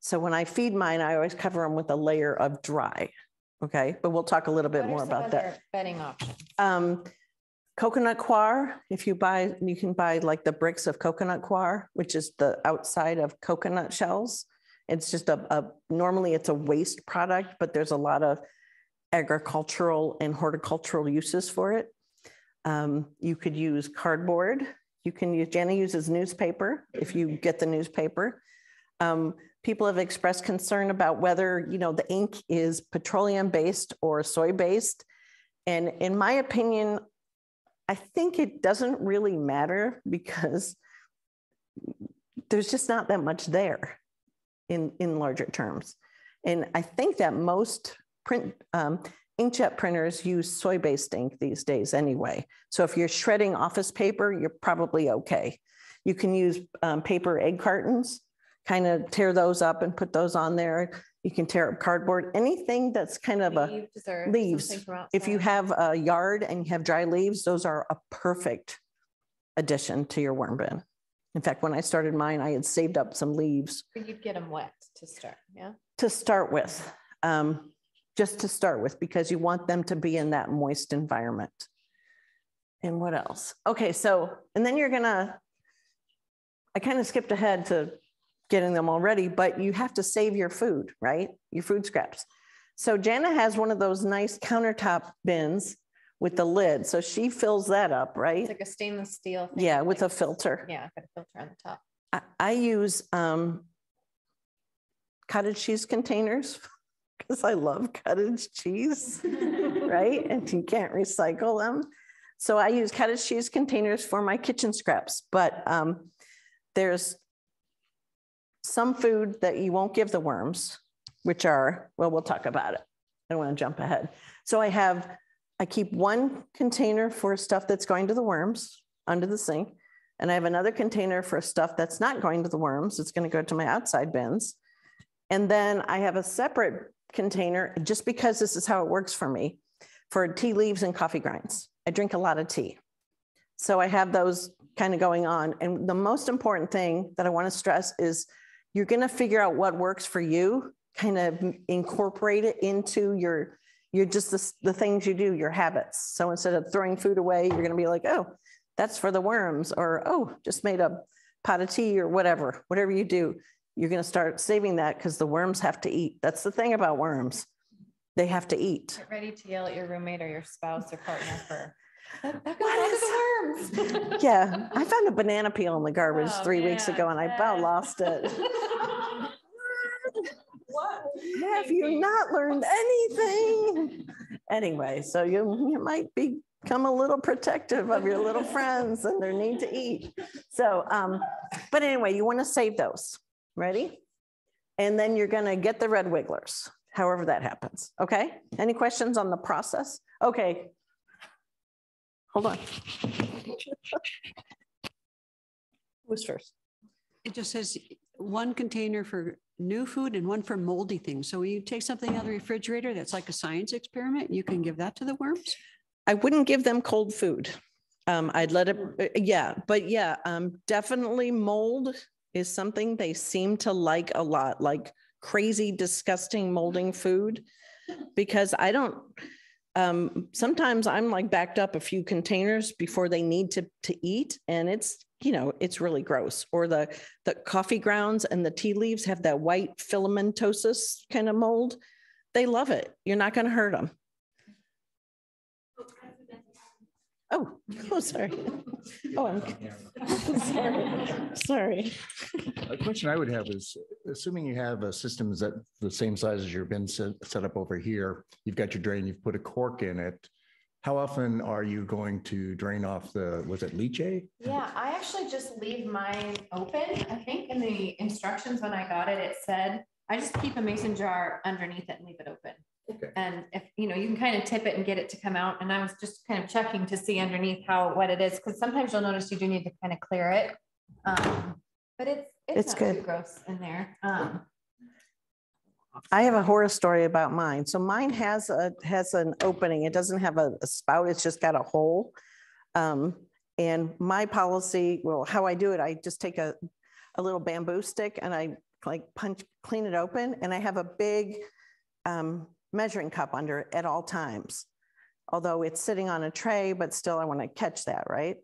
Speaker 5: So when I feed mine, I always cover them with a layer of dry. Okay, but we'll talk a little bit
Speaker 4: What
Speaker 5: more about that.
Speaker 4: Bedding options.
Speaker 5: Um, coconut coir, if you buy, you can buy like the bricks of coconut coir, which is the outside of coconut shells. It's just a, a, normally it's a waste product, but there's a lot of agricultural and horticultural uses for it. Um, you could use cardboard. You can use, Jenny uses newspaper if you get the newspaper. Um, people have expressed concern about whether, you know, the ink is petroleum based or soy based. And in my opinion, I think it doesn't really matter because there's just not that much there in, in larger terms. And I think that most print um, inkjet printers use soy-based ink these days anyway. So if you're shredding office paper, you're probably okay. You can use um, paper egg cartons, kind of tear those up and put those on there. You can tear up cardboard, anything that's kind of a,
Speaker 4: Leaves
Speaker 5: if you have a yard and you have dry leaves, those are a perfect addition to your worm bin. In fact, when I started mine, I had saved up some leaves
Speaker 4: But You'd get them wet to start, yeah?
Speaker 5: to start with, um, just to start with, because you want them to be in that moist environment. And what else? Okay, so, and then you're gonna, I kind of skipped ahead to getting them already, but you have to save your food, right? Your food scraps. So Jana has one of those nice countertop bins with the lid. So she fills that up, right?
Speaker 4: It's like a stainless steel. thing,
Speaker 5: Yeah, with a filter.
Speaker 4: Yeah, got a filter on the top.
Speaker 5: I, I use um, cottage cheese containers because I love cottage cheese, right? And you can't recycle them. So I use cottage cheese containers for my kitchen scraps, but um, there's some food that you won't give the worms, which are, well, we'll talk about it. I don't want to jump ahead. So I have, I keep one container for stuff that's going to the worms under the sink. And I have another container for stuff that's not going to the worms. It's going to go to my outside bins. And then I have a separate container, just because this is how it works for me, for tea leaves and coffee grinds. I drink a lot of tea. So I have those kind of going on. And the most important thing that I want to stress is you're going to figure out what works for you, kind of incorporate it into your, your just the, the things you do, your habits. So instead of throwing food away, you're going to be like, oh, that's for the worms, or oh, just made a pot of tea or whatever, whatever you do, you're going to start saving that because the worms have to eat. That's the thing about worms. They have to eat.
Speaker 4: Get ready to yell at your roommate or your spouse or partner for. That, that
Speaker 5: What
Speaker 4: goes back the worms.
Speaker 5: Yeah, I found a banana peel in the garbage
Speaker 4: Oh,
Speaker 5: three weeks ago and I about lost it. what Have you not learned anything? Anyway, so you, you might become a little protective of your little friends and their need to eat. So, um, but anyway, you want to save those. Ready? And then you're going to get the red wigglers, however that happens. Okay? Any questions on the process? Okay. Hold on. Who's first?
Speaker 6: It just says one container for new food and one for moldy things. So when you take something out of the refrigerator that's like a science experiment, you can give that to the worms?
Speaker 5: I wouldn't give them cold food. Um, I'd let it, uh, yeah, but yeah, um, definitely mold is something they seem to like a lot, like crazy, disgusting molding food. Because I don't, um, sometimes I'm like backed up a few containers before they need to, to eat and it's, you know, it's really gross. Or the, the coffee grounds and the tea leaves have that white filamentosis kind of mold. They love it. You're not going to hurt them. Oh, oh, sorry. Oh, I'm sorry. Sorry.
Speaker 7: A question I would have is, assuming you have a system that the same size as your bin set, set up over here, you've got your drain, you've put a cork in it. How often are you going to drain off the, was it leachate?
Speaker 4: Yeah, I actually just leave mine open. I think in the instructions when I got it, it said, I just keep a mason jar underneath it and leave it open.
Speaker 7: Okay.
Speaker 4: And if, you know, you can kind of tip it and get it to come out. And I was just kind of checking to see underneath how, what it is, because sometimes you'll notice you do need to kind of clear it. Um, But it's,
Speaker 5: It's
Speaker 4: it's not too
Speaker 5: good.
Speaker 4: gross in there. Um,
Speaker 5: I have a horror story about mine. So mine has a, has an opening. It doesn't have a a spout. It's just got a hole. Um, And my policy, well, how I do it, I just take a, a little bamboo stick and I like punch, clean it open and I have a big um, measuring cup under at all times. Although it's sitting on a tray, but still I want to catch that, right?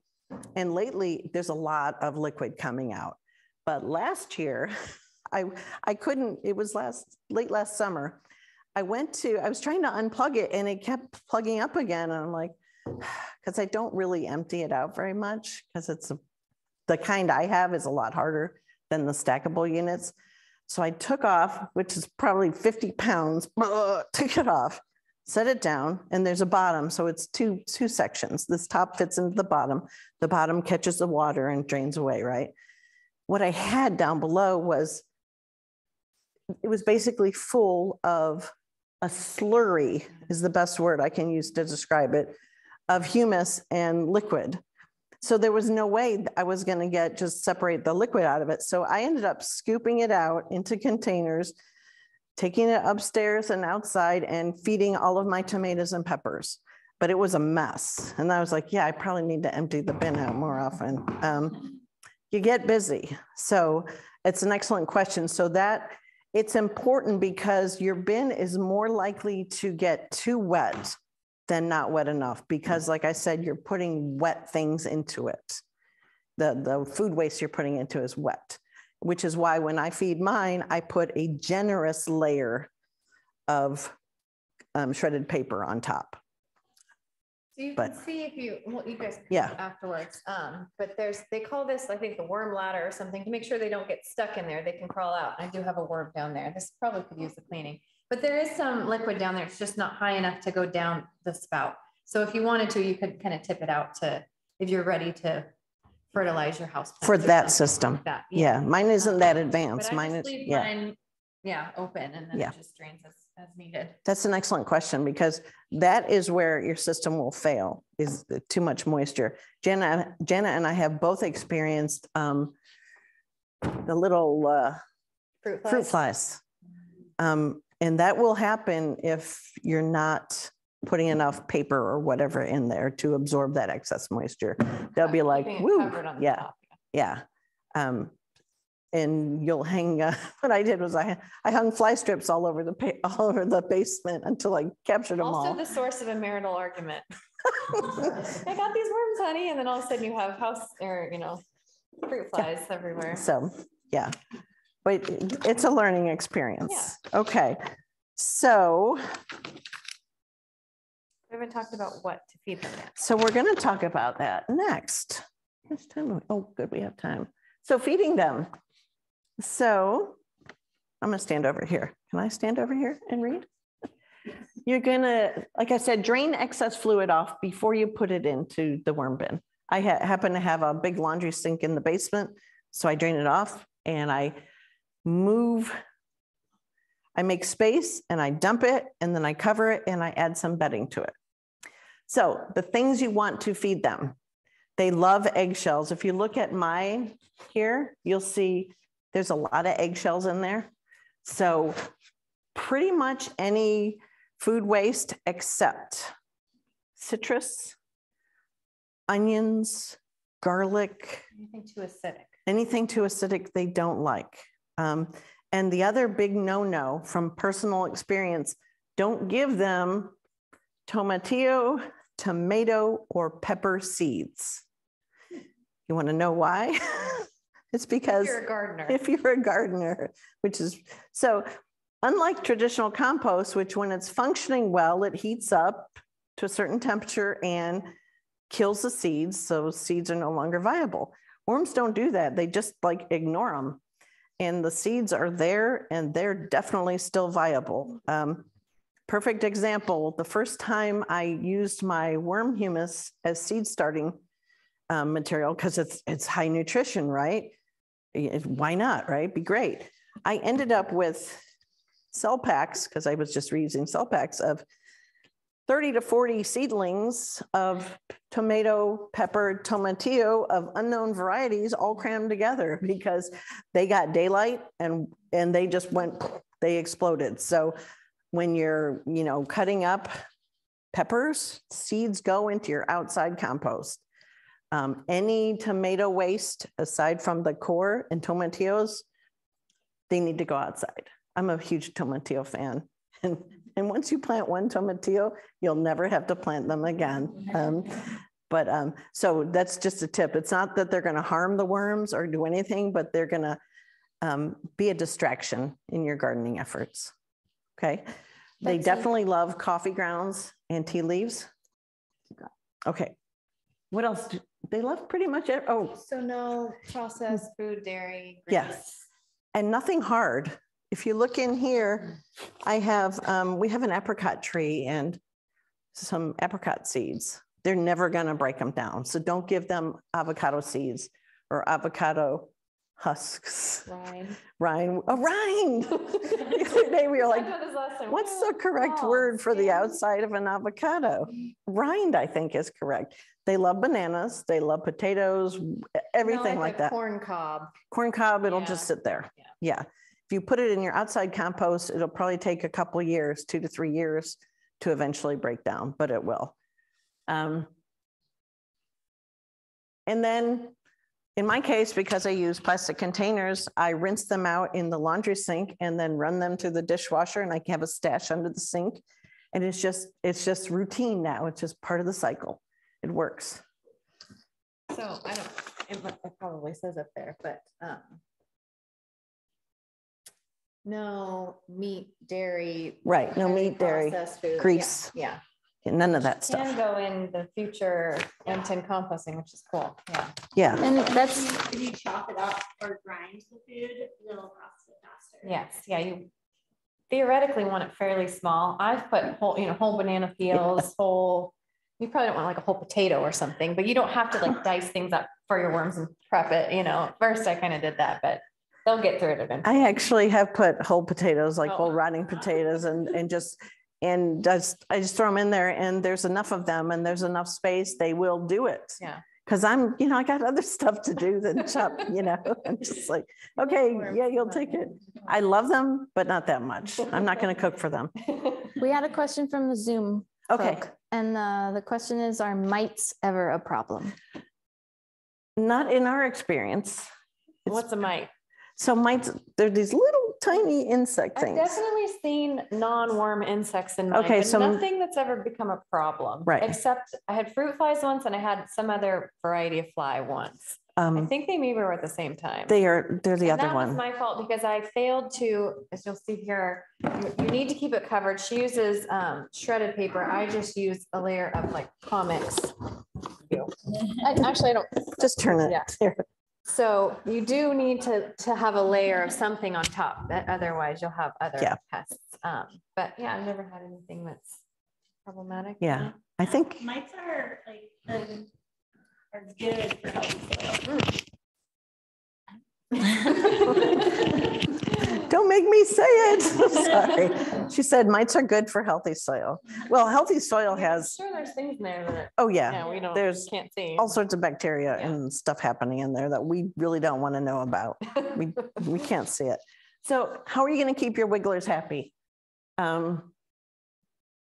Speaker 5: And lately, there's a lot of liquid coming out. But last year, I, I couldn't, it was last, late last summer. I went to, I was trying to unplug it and it kept plugging up again. And I'm like, because I don't really empty it out very much because it's a, the kind I have is a lot harder than the stackable units. So I took off, which is probably 50 pounds, took it off, set it down, and there's a bottom. So it's two, two sections. This top fits into the bottom. The bottom catches the water and drains away, right? What I had down below was, it was basically full of a slurry, is the best word I can use to describe it, of humus and liquid. So there was no way I was going to get just separate the liquid out of it. So I ended up scooping it out into containers, taking it upstairs and outside and feeding all of my tomatoes and peppers. But it was a mess. And I was like, yeah, I probably need to empty the bin out more often. Um, you get busy. So it's an excellent question. So that it's important because your bin is more likely to get too wet than not wet enough because like I said, you're putting wet things into it. The, the food waste you're putting into is wet, which is why when I feed mine, I put a generous layer of um, shredded paper on top.
Speaker 4: So you
Speaker 5: But-
Speaker 4: can see if you, well, you guys. can
Speaker 5: Yeah.
Speaker 4: Afterwards, um, but there's, they call this, I think, the worm ladder or something, to make sure they don't get stuck in there, they can crawl out. I do have a worm down there. This probably could use the cleaning. But there is some liquid down there. It's just not high enough to go down the spout. So if you wanted to, you could kind of tip it out to, if you're ready to fertilize your house.
Speaker 5: For that system.
Speaker 4: like That,
Speaker 5: Yeah, mine isn't that advanced. Mine is, yeah.
Speaker 4: mine, yeah, open and then
Speaker 5: Yeah.
Speaker 4: it just drains as, as needed.
Speaker 5: That's an excellent question because that is where your system will fail is too much moisture. Jenna, Jenna and I have both experienced um, the little uh,
Speaker 4: Fruit
Speaker 5: fruit flies. Um, and that will happen if you're not putting enough paper or whatever in there to absorb that excess moisture. They'll be like, woo, yeah,
Speaker 4: top,
Speaker 5: yeah. Um, and you'll hang, uh, what I did was I, I hung fly strips all over the, pa- all over the basement until I captured them
Speaker 4: Also
Speaker 5: all.
Speaker 4: the source of a marital argument. I got these worms, honey, and then all of a sudden you have house or, you know, fruit flies everywhere.
Speaker 5: So, yeah, but it's a learning experience. Okay, so,
Speaker 4: We haven't talked about what to feed them yet.
Speaker 5: so we're going to talk about that next. Much time? Oh, good, we have time. So feeding them. So I'm going to stand over here. Can I stand over here and read? You're gonna, like I said, drain excess fluid off before you put it into the worm bin. I ha- happen to have a big laundry sink in the basement, so I drain it off and I move. I make space and I dump it and then I cover it and I add some bedding to it. So the things you want to feed them. They love eggshells. If you look at mine here, you'll see there's a lot of eggshells in there. So pretty much any food waste except citrus, onions, garlic,
Speaker 4: Anything too acidic.
Speaker 5: anything too acidic they don't like. Um, and the other big no-no from personal experience, don't give them tomatillo, tomato, or pepper seeds. You want to know why? It's because
Speaker 4: You're a gardener.
Speaker 5: if you're a gardener, which is, so unlike traditional compost, which when it's functioning well, it heats up to a certain temperature and kills the seeds, so seeds are no longer viable. Worms don't do that. They just like ignore them. And the seeds are there and they're definitely still viable. Um, perfect example, the first time I used my worm humus as seed starting um, material, because it's, it's high nutrition, right? Why not, right? Be great. I ended up with cell packs, because I was just reusing cell packs of 30 to 40 seedlings of tomato, pepper, tomatillo of unknown varieties all crammed together because they got daylight and, and they just went, they exploded. So when you're, you know, cutting up peppers, seeds go into your outside compost. Um, any tomato waste aside from the core and tomatillos, they need to go outside. I'm a huge tomatillo fan. and once you plant one tomatillo, you'll never have to plant them again. Um, but um, so that's just a tip. It's not that they're going to harm the worms or do anything, but they're going to um, be a distraction in your gardening efforts. Okay. They definitely love coffee grounds and tea leaves. Okay. What else? do- They love pretty much, ev- oh,
Speaker 4: So no processed food, dairy. Grease.
Speaker 5: and nothing hard. If you look in here, I have, um, we have an apricot tree and some apricot seeds. They're never gonna break them down. So don't give them avocado seeds or avocado husks.
Speaker 4: Rind.
Speaker 5: Rind, oh, rind. The other day we were like,
Speaker 4: Talked about this last time.
Speaker 5: what's the correct
Speaker 4: Oh,
Speaker 5: word for the outside of an avocado? Rind, I think is correct. They love bananas, they love potatoes,
Speaker 4: No,
Speaker 5: everything like that.
Speaker 4: Corn cob.
Speaker 5: Corn cob, it'll
Speaker 4: Yeah.
Speaker 5: just sit there.
Speaker 4: Yeah.
Speaker 5: Yeah. If you put it in your outside compost, it'll probably take a couple years, two to three years to eventually break down, but it will. Um, And then in my case, because I use plastic containers, I rinse them out in the laundry sink and then run them to the dishwasher and I have a stash under the sink. And it's just, it's just routine now. It's just part of the cycle. It works.
Speaker 4: So I don't, it probably says up there, but, um. No meat, dairy.
Speaker 5: Right, no meat, dairy,
Speaker 4: processed foods, yeah,
Speaker 5: grease.
Speaker 4: Yeah,
Speaker 5: None of that
Speaker 4: can
Speaker 5: stuff.
Speaker 4: go in the future Winton composting, which is cool, yeah.
Speaker 5: Yeah.
Speaker 1: And that's,
Speaker 8: If you chop it up or grind the food, it'll process it faster.
Speaker 4: Yes, yeah, you theoretically want it fairly small. I've put whole, you know, whole banana peels, whole, you probably don't want like a whole potato or something, but you don't have to like dice things up for your worms and prep it, you know. First, I kind of did that, but they'll get through it eventually.
Speaker 5: I actually have put whole potatoes, like
Speaker 4: Oh.
Speaker 5: whole rotting potatoes and, and just, and just, I just throw them in there and there's enough of them and there's enough space, they will do it.
Speaker 4: Yeah.
Speaker 5: Cause I'm, you know, I got other stuff to do than chop, you know, I'm just like, okay, yeah, you'll take it. I love them, but not that much. I'm not gonna cook for them.
Speaker 1: we had a question from the Zoom.
Speaker 5: Okay,
Speaker 1: folk. And uh, the question is, are mites ever a problem?
Speaker 5: not in our experience. It's-
Speaker 4: What's a mite?
Speaker 5: So mites, they're these little tiny insect things.
Speaker 4: I've
Speaker 5: things.
Speaker 4: definitely seen non-worm insects in mine,
Speaker 5: Okay, so-
Speaker 4: nothing that's ever become a problem.
Speaker 5: Right.
Speaker 4: Except I had fruit flies once and I had some other variety of fly once. I
Speaker 5: Um,
Speaker 4: think they maybe were at the same time.
Speaker 5: they are, they're the
Speaker 4: And
Speaker 5: other
Speaker 4: that was my fault because I failed to, as you'll see here, you, you need to keep it covered. She uses um, shredded paper. I just use a layer of like comics. I- Actually, I don't,
Speaker 5: Just turn it.
Speaker 4: Yeah.
Speaker 5: there.
Speaker 4: So you do need to, to have a layer of something on top, that otherwise you'll have other
Speaker 5: Yeah.
Speaker 4: pests. Um, But yeah, I've never had anything that's problematic.
Speaker 5: Yeah, I think,
Speaker 8: Mites are like, um, are good for healthy soil.
Speaker 5: don't make me say it. Sorry. She said mites are good for healthy soil. Well, healthy soil
Speaker 4: I'm
Speaker 5: has,
Speaker 4: Sure, there's things in there that,
Speaker 5: oh yeah,
Speaker 4: yeah, we don't,
Speaker 5: there's
Speaker 4: can't see.
Speaker 5: all sorts of bacteria
Speaker 4: Yeah.
Speaker 5: and stuff happening in there that we really don't want to know about. We, we can't see it. So how are you going to keep your wigglers happy? Um,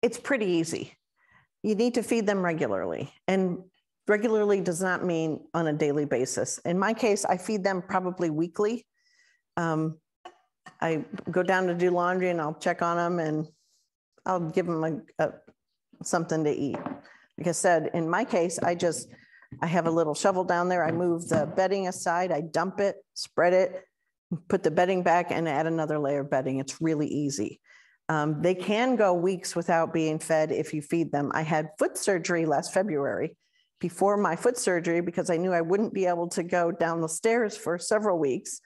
Speaker 5: It's pretty easy. You need to feed them regularly and regularly does not mean on a daily basis. In my case, I feed them probably weekly. Um, I go down to do laundry and I'll check on them and I'll give them a, a, something to eat. Like I said, in my case, I just, I have a little shovel down there. I move the bedding aside, I dump it, spread it, put the bedding back and add another layer of bedding. It's really easy. Um, they can go weeks without being fed if you feed them. I had foot surgery last February. Before my foot surgery, because I knew I wouldn't be able to go down the stairs for several weeks,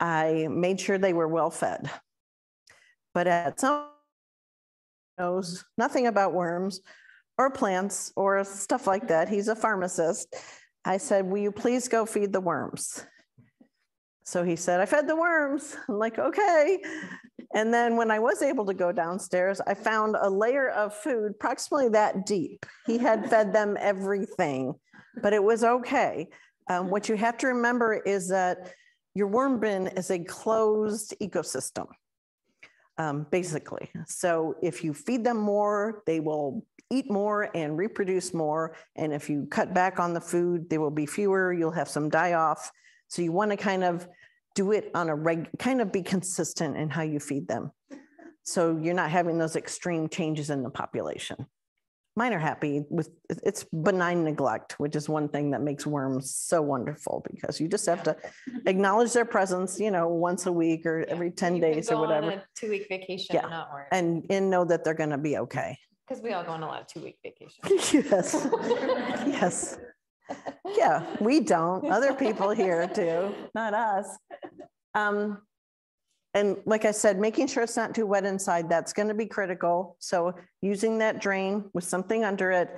Speaker 5: I made sure they were well fed. But at some knows nothing about worms or plants or stuff like that. He's a pharmacist. I said, Will you please go feed the worms? So he said, I fed the worms. I'm like, okay. And then when I was able to go downstairs, I found a layer of food approximately that deep. He had fed them everything, but it was okay. Um, what you have to remember is that your worm bin is a closed ecosystem, um, basically. So if you feed them more, they will eat more and reproduce more. And if you cut back on the food, there will be fewer, you'll have some die off. So you want to kind of do it on a reg, kind of be consistent in how you feed them. So you're not having those extreme changes in the population. Mine are happy with, it's benign neglect, which is one thing that makes worms so wonderful because you just have to acknowledge their presence, you know, once a week or every 10 days or whatever.
Speaker 4: Two-week vacation
Speaker 5: Yeah.
Speaker 4: and not worry,
Speaker 5: And, and know that they're going to be okay.
Speaker 4: because we all go on a lot of two-week vacations.
Speaker 5: Yes, yes. Yeah, we don't. Other people here do, not us. Um, and like I said, making sure it's not too wet inside, that's going to be critical. So using that drain with something under it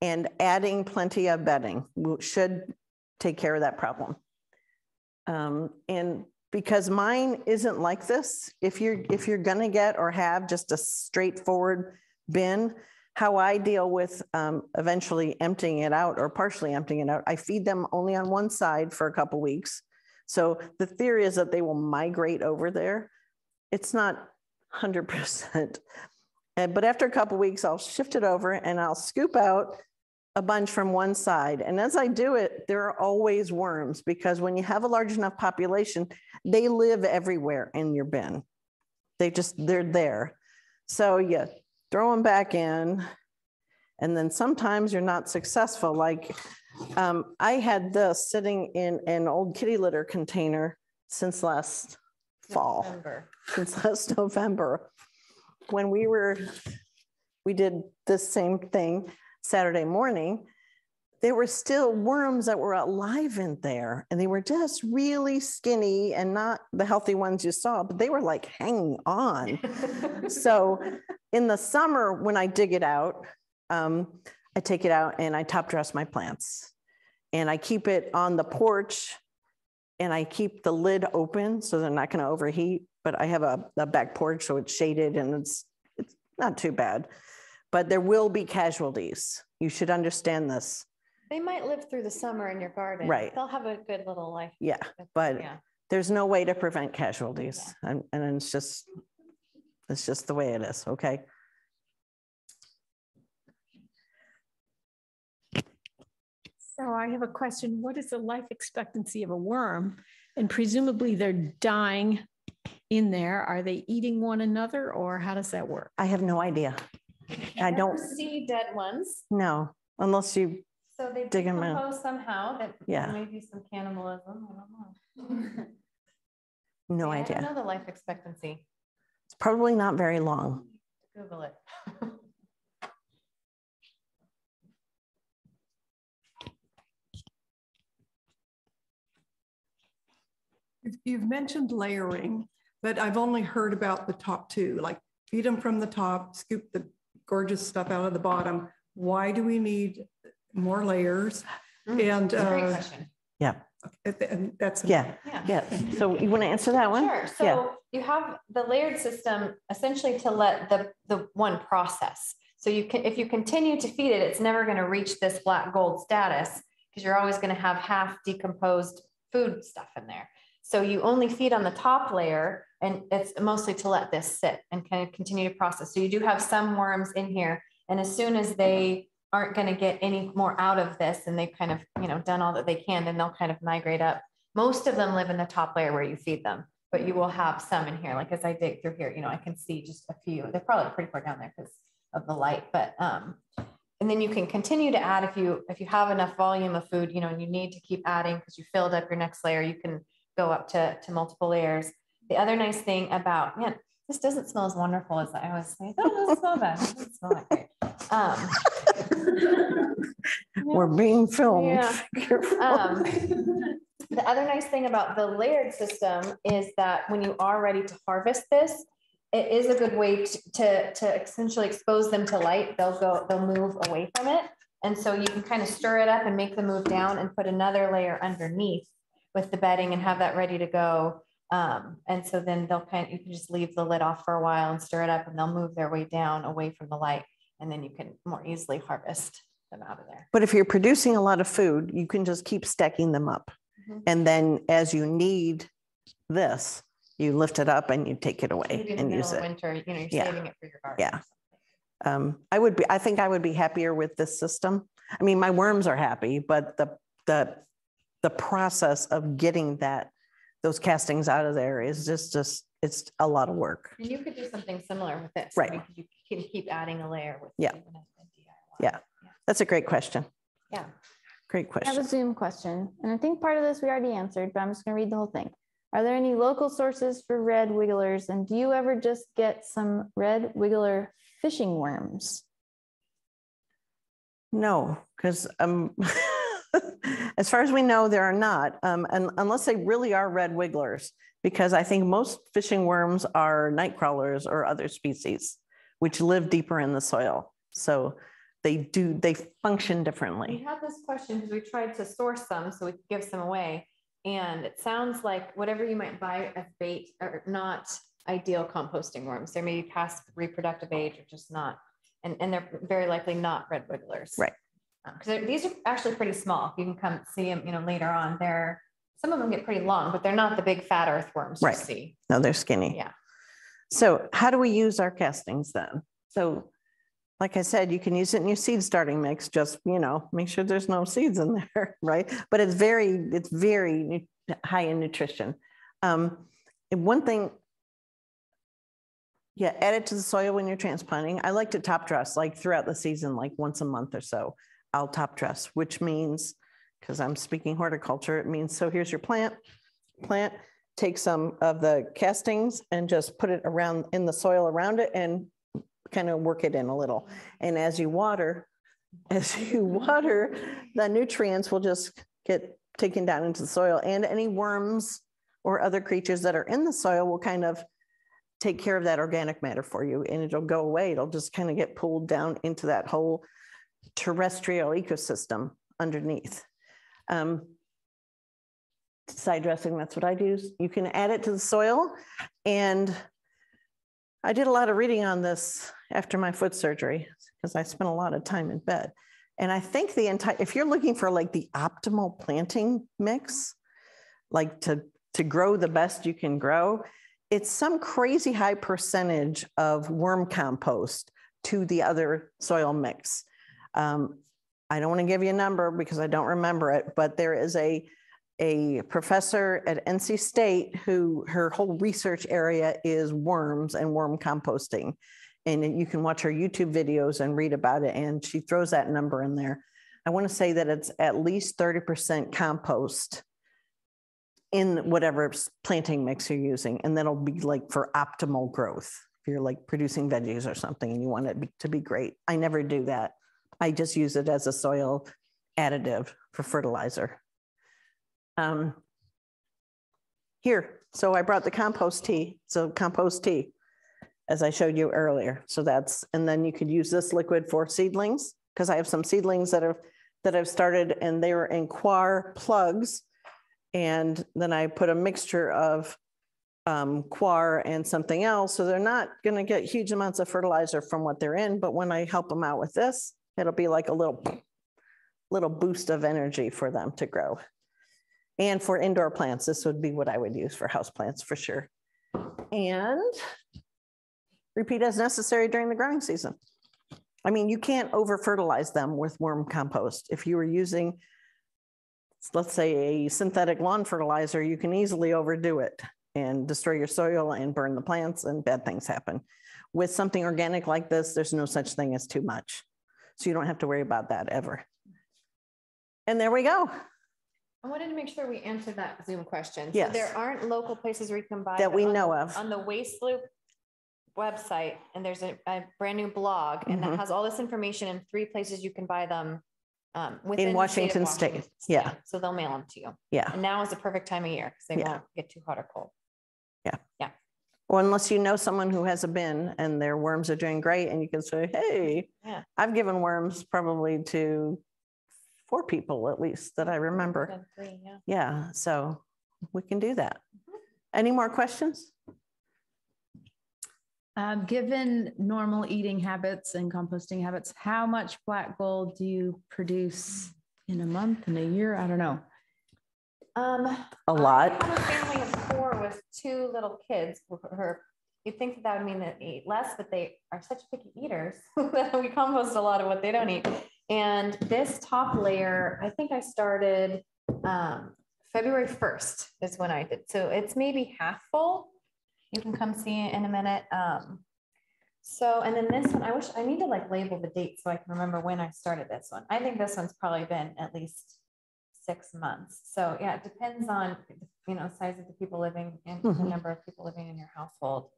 Speaker 5: and adding plenty of bedding should take care of that problem. Um, and because mine isn't like this, if you're, if you're gonna get or have just a straightforward bin, how I deal with um, eventually emptying it out or partially emptying it out, I feed them only on one side for a couple weeks. So the theory is that they will migrate over there. It's not 100%. Uh, But after a couple weeks, I'll shift it over and I'll scoop out a bunch from one side. And as I do it, there are always worms because when you have a large enough population, they live everywhere in your bin. They just, they're there. So you throw them back in. And then sometimes you're not successful. Like um, I had this sitting in an old kitty litter container since last fall
Speaker 4: November.
Speaker 5: since last November. When we were, we did this same thing Saturday morning, there were still worms that were alive in there and they were just really skinny and not the healthy ones you saw, but they were like hanging on. So in the summer, when I dig it out, um, I take it out and I top dress my plants. And I keep it on the porch and I keep the lid open so they're not going to overheat. But I have a, a back porch, so it's shaded and it's it's not too bad. But there will be casualties. You should understand this.
Speaker 4: They might live through the summer in your garden.
Speaker 5: Right.
Speaker 4: They'll have a good little life.
Speaker 5: Yeah, but
Speaker 4: Yeah.
Speaker 5: there's no way to prevent casualties. And, and it's just, it's just the way it is, okay?
Speaker 9: So I have a question. What is the life expectancy of a worm? And presumably they're dying in there. Are they eating one another or how does that work?
Speaker 5: I have no idea. I don't
Speaker 4: See dead ones.
Speaker 5: No, unless you,
Speaker 4: So they
Speaker 5: Dig 'em out.
Speaker 4: somehow. That
Speaker 5: Yeah.
Speaker 4: Maybe some cannibalism. I don't know.
Speaker 5: no
Speaker 4: Yeah, I don't
Speaker 5: idea.
Speaker 4: know the life expectancy.
Speaker 5: It's probably not very long.
Speaker 4: Google it.
Speaker 10: You've- You've mentioned layering, but I've only heard about the top two, like feed them from the top, scoop the gorgeous stuff out of the bottom. Why do we need more layers?
Speaker 4: Mm,
Speaker 10: And,
Speaker 4: That's a great
Speaker 10: uh,
Speaker 4: question.
Speaker 10: and that's.
Speaker 5: Yeah,
Speaker 4: Yeah.
Speaker 5: yeah. So you want to answer that one?
Speaker 4: Sure.
Speaker 5: Yeah.
Speaker 4: So you have the layered system essentially to let the, the one process. So you can, if you continue to feed it, it's never going to reach this black gold status because you're always going to have half decomposed food stuff in there. So you only feed on the top layer and it's mostly to let this sit and kind of continue to process. So you do have some worms in here. And as soon as they aren't going to get any more out of this and they've kind of, you know, done all that they can, then they'll kind of migrate up. Most of them live in the top layer where you feed them, but you will have some in here. Like as I dig through here, you know, I can see just a few. They're probably pretty far down there because of the light, but um, and then you can continue to add if you if you have enough volume of food, you know, and you need to keep adding because you filled up your next layer, you can go up to to multiple layers. The other nice thing about man, this doesn't smell as wonderful as I always say. Oh, it doesn't smell bad. It doesn't smell that great. Um,
Speaker 5: We're being filmed.
Speaker 4: Yeah. Um, the other nice thing about the layered system is that when you are ready to harvest this, it is a good way to, to, to essentially expose them to light. They'll go, they'll move away from it. And so you can kind of stir it up and make them move down and put another layer underneath with the bedding and have that ready to go. Um, and so then they'll kind of, you can just leave the lid off for a while and stir it up and they'll move their way down away from the light. And then you can more easily harvest them out of there.
Speaker 5: But if you're producing a lot of food, you can just keep stacking them up.
Speaker 4: Mhm.
Speaker 5: And then as you need this, you lift it up and you take it away and use it.
Speaker 4: winter, you know, you're
Speaker 5: Yeah.
Speaker 4: saving it for your garden.
Speaker 5: Yeah. Um, I would be, I think I would be happier with this system. I mean, my worms are happy, but the, the, the process of getting that, those castings out of there is just, just, it's a lot of work.
Speaker 4: And you could do something similar with this.
Speaker 5: Right.
Speaker 4: because You can keep adding a layer with.
Speaker 5: Yeah.
Speaker 4: even a- a DIY.
Speaker 5: Yeah. That's a great question.
Speaker 4: Yeah.
Speaker 5: Great question.
Speaker 1: I have a. Zoom question, and I think part of this we already answered, but I'm just gonna read the whole thing. Are there any local sources for red wigglers, and do you ever just get some red wiggler fishing worms?
Speaker 5: No, because um, as far as we know, there are not, um, and unless they really are red wigglers, because I think most fishing worms are night crawlers or other species, which live deeper in the soil. So they do, they function differently.
Speaker 4: We had this question because we tried to source some so we could give some away. And it sounds like whatever you might buy as bait are not ideal composting worms. They're maybe past reproductive age or just not. And, and they're very likely not red wigglers.
Speaker 5: Right.
Speaker 4: Because these are actually pretty small. You can come see them, you know, later on. They're, some of them get pretty long, but they're not the big fat earthworms you
Speaker 5: Right.
Speaker 4: see.
Speaker 5: No, they're skinny.
Speaker 4: Yeah.
Speaker 5: So how do we use our castings then? So like I said, you can use it in your seed starting mix, just, you know, make sure there's no seeds in there, right? But it's very, it's very high in nutrition. Um, and one thing, yeah, add it to the soil when you're transplanting. I like to top dress like throughout the season, like once a month or so. I'll top dress, which means, because I'm speaking horticulture, it means, so here's your plant, plant, take some of the castings and just put it around in the soil around it and kind of work it in a little. And as you water, as you water, the nutrients will just get taken down into the soil and any worms or other creatures that are in the soil will kind of take care of that organic matter for you and it'll go away. It'll just kind of get pulled down into that whole terrestrial ecosystem underneath. Um, side dressing, that's what I do. You can add it to the soil. And I did a lot of reading on this after my foot surgery because I spent a lot of time in bed. And I think the entire, if you're looking for like the optimal planting mix, like to, to grow the best you can grow, it's some crazy high percentage of worm compost to the other soil mix. Um, I don't want to give you a number because I don't remember it, but there is a, a professor at NC State who, her whole research area is worms and worm composting. And you can watch her YouTube videos and read about it, and she throws that number in there. I want to say that it's at least thirty percent compost in whatever planting mix you're using, and that'll be like for optimal growth. If you're like producing veggies or something and you want it to be great. I never do that. I just use it as a soil additive for fertilizer. Um, Here, so I brought the compost tea, so compost tea, as I showed you earlier. So that's, and then you could use this liquid for seedlings, because I have some seedlings that have, that I've started and they were in coir plugs. And then I put a mixture of um, coir and something else. So they're not going to get huge amounts of fertilizer from what they're in. But when I help them out with this, it'll be like a little, little boost of energy for them to grow. And for indoor plants, this would be what I would use for house plants for sure. And repeat as necessary during the growing season. I mean, you can't over fertilize them with worm compost. If you were using, let's say a synthetic lawn fertilizer, you can easily overdo it and destroy your soil and burn the plants and bad things happen. With something organic like this, there's no such thing as too much. So you don't have to worry about that ever. And there we go.
Speaker 4: I wanted to make sure we answered that Zoom question. So
Speaker 5: Yes.
Speaker 4: there aren't local places where you can buy.
Speaker 5: That we
Speaker 4: On-
Speaker 5: know of.
Speaker 4: On the Waste Loop website, and there's a, a brand new blog, and
Speaker 5: Mhm.
Speaker 4: that has all this information in three places you can buy them. um, within the state
Speaker 5: Washington State, yeah.
Speaker 4: So they'll mail them to you.
Speaker 5: Yeah.
Speaker 4: And now is the perfect time of year, because they
Speaker 5: Yeah.
Speaker 4: won't get too hot or cold.
Speaker 5: Or unless you know someone who has a bin and their worms are doing great and you can say, hey,
Speaker 4: Yeah.
Speaker 5: I've given worms probably to four people at least that I remember.
Speaker 4: Good, Three, yeah.
Speaker 5: Yeah, so we can do that. Any more questions?
Speaker 9: Um, given normal eating habits and composting habits, how much black gold do you produce in a month, in a year? I don't know.
Speaker 4: Um,
Speaker 5: A
Speaker 4: I
Speaker 5: lot.
Speaker 4: have a family of four with two little kids. Her, you'd think that that would mean that they eat less, but they are such picky eaters that we compost a lot of what they don't eat. And this top layer, I think I started um, February 1st is when I did. So it's maybe half full. You can come see it in a minute. Um, so, and then this one, I wish I need to like label the date so I can remember when I started this one. I think this one's probably been at least six months. So yeah, it depends on, you know, size of the people living and the
Speaker 5: Mhm.
Speaker 4: number of people living in your household.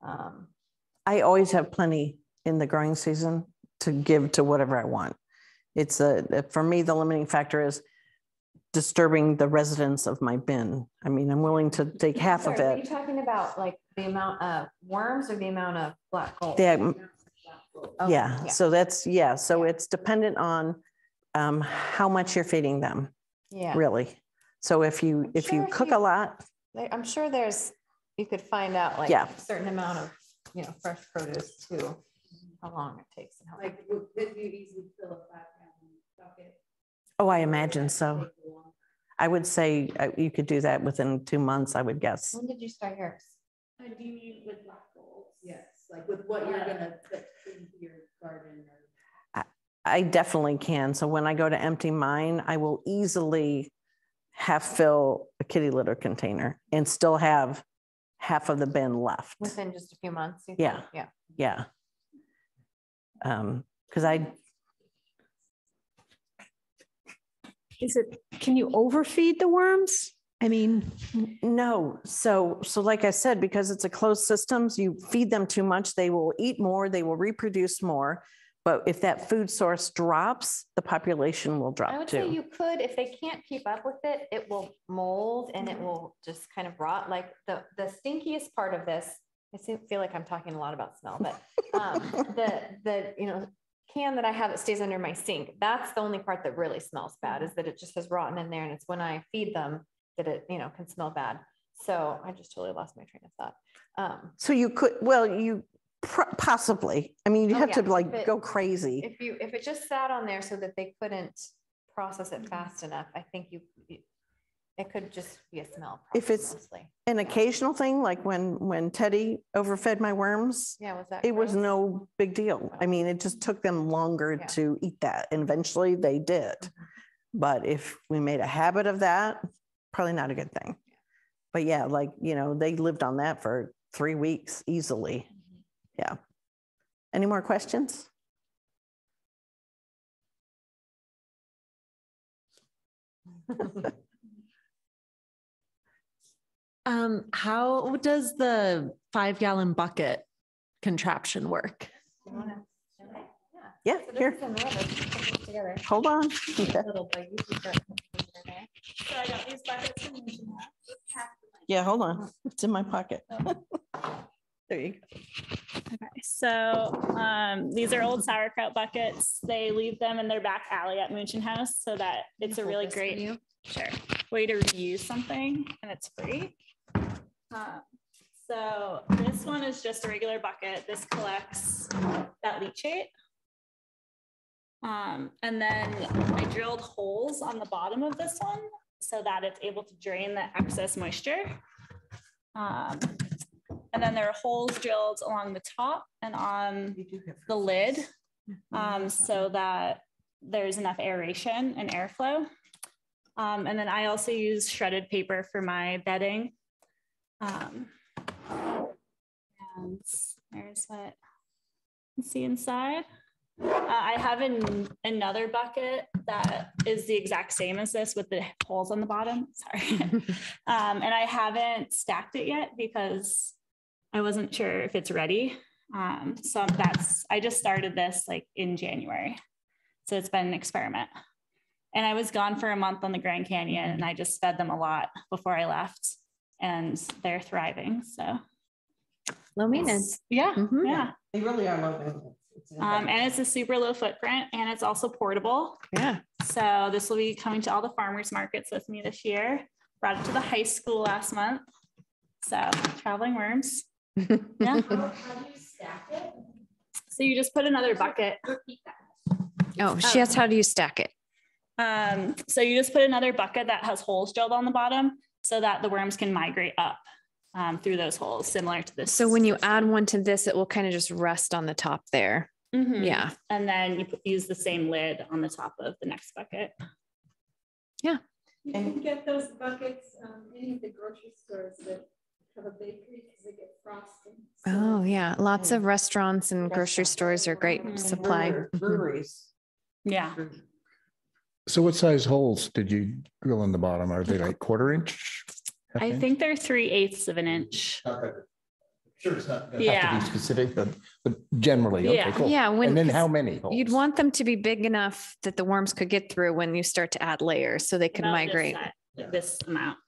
Speaker 4: Um,
Speaker 5: I always have plenty in the growing season to give to whatever I want. It's a, for me, the limiting factor is disturbing the residents of my bin. I mean, I'm willing to take half of
Speaker 4: it. Are you talking about like the amount of worms or the amount of black gold?
Speaker 5: Yeah, Yeah, so that's, yeah, so it's dependent on um, how much you're feeding them,
Speaker 4: Yeah,
Speaker 5: really. So if you,
Speaker 4: I'm
Speaker 5: if you
Speaker 4: if
Speaker 5: cook
Speaker 4: you-
Speaker 5: a lot,
Speaker 4: I'm sure there's, you could find out like
Speaker 5: Yeah.
Speaker 4: a certain amount of, you know, fresh produce too, how long it takes and how.
Speaker 2: Like, would could you easily fill a five gallon bucket?
Speaker 5: oh, I imagine so. I would say uh, you could do that within two months, I would guess.
Speaker 4: When did you start yours?
Speaker 8: Uh, do you mean with black gold?
Speaker 2: Yes, like with what you're gonna put into your garden or.
Speaker 5: I definitely can. So when I go to empty mine, I will easily half fill a kitty litter container and still have half of the bin left.
Speaker 4: Within just a few months? you
Speaker 5: Yeah.
Speaker 4: think? Yeah.
Speaker 5: Yeah. Um, because I,
Speaker 9: Is it, can you overfeed the worms? I mean,
Speaker 5: no, so, so like I said, because it's a closed systems, you feed them too much, they will eat more, they will reproduce more. But if that food source drops, the population will drop I
Speaker 4: would say
Speaker 5: too.
Speaker 4: you could, if they can't keep up with it, it will mold and it will just kind of rot. Like the, the stinkiest part of this, I feel like I'm talking a lot about smell, but um, the, the, you know, can that I have that stays under my sink, that's the only part that really smells bad is that it just has rotten in there and it's when I feed them that it, you know, can smell bad. So I just totally lost my train of thought. Um,
Speaker 5: So you could, well, you possibly, I mean, you
Speaker 4: Oh,
Speaker 5: have to like
Speaker 4: it-
Speaker 5: go crazy.
Speaker 4: if you, if it just sat on there so that they couldn't process it fast enough, I think you, It could just be a smell.
Speaker 5: If it's-
Speaker 4: mostly.
Speaker 5: An occasional thing, like when, when Teddy overfed my worms,
Speaker 4: Yeah, was that?
Speaker 5: it was no big deal. I mean, it just took them longer
Speaker 4: Yeah.
Speaker 5: to eat that and eventually they did. Mm-hmm. But if we made a habit of that, probably not a good thing. But yeah, like, you know, they lived on that for three weeks easily. Yeah. Any more questions?
Speaker 11: Um, how does the five gallon bucket contraption work?
Speaker 5: Yeah,
Speaker 4: So this
Speaker 5: here,
Speaker 4: is another, let's put
Speaker 5: hold on.
Speaker 4: Little buggy, you got something there.
Speaker 3: So I got these buckets from Mission House.
Speaker 5: Yeah, hold on. It's in my pocket. There you go.
Speaker 3: Okay, so um, these are old sauerkraut buckets. They leave them in their back alley at Moonshine House so that it's a really great sure way to reuse something and it's free. Um, so this one is just a regular bucket. This collects that leachate. Um, and then I drilled holes on the bottom of this one so that it's able to drain the excess moisture. Um, and then there are holes drilled along the top and on the lid um, so that there's enough aeration and airflow. Um, and then I also use shredded paper for my bedding. Um, and there's what you can see inside. Uh, I have an, another bucket that is the exact same as this with the holes on the bottom. Sorry. um, and I haven't stacked it yet because I wasn't sure if it's ready. Um, so that's, I just started this like in January. So it's been an experiment. And I was gone for a month on the Grand Canyon and I just fed them a lot before I left and they're thriving. So
Speaker 4: Low maintenance.
Speaker 3: yeah,
Speaker 4: Mhm.
Speaker 3: yeah.
Speaker 5: They really are low maintenance.
Speaker 3: Um, and it's a super low footprint and it's also portable.
Speaker 4: Yeah.
Speaker 3: So this will be coming to all the farmers markets with me this year. Brought it to the high school last month. So traveling worms. Yeah.
Speaker 8: How, how do you stack it?
Speaker 3: So you just put another bucket.
Speaker 8: Repeat that.
Speaker 4: Oh, she asked, how do you stack it?
Speaker 3: Um, so you just put another bucket that has holes drilled on the bottom so that the worms can migrate up um, through those holes, similar to this.
Speaker 4: So when you add one to this, it will kind of just rest on the top there.
Speaker 3: Mhm.
Speaker 4: Yeah.
Speaker 3: And then you put, use the same lid on the top of the next bucket. Yeah.
Speaker 2: You can get those buckets, um, any of the grocery stores that have a bakery because they get frosting. So
Speaker 4: Oh, yeah. Lots of restaurants and grocery stores are great
Speaker 3: Mhm.
Speaker 4: supply.
Speaker 5: Breweries.
Speaker 3: Yeah.
Speaker 7: So what size holes did you drill in the bottom? Are they like quarter inch?
Speaker 3: I
Speaker 7: inch?
Speaker 3: think they're three eighths of an inch.
Speaker 7: Okay. Sure, it's not. gonna have to be Specific, but, but generally, okay,
Speaker 3: Yeah.
Speaker 7: cool.
Speaker 4: Yeah, when-
Speaker 7: And then how many?
Speaker 4: You'd want them to be big enough that the worms could get through when you start to add layers so they can
Speaker 3: about this
Speaker 4: migrate.
Speaker 3: size, like This amount.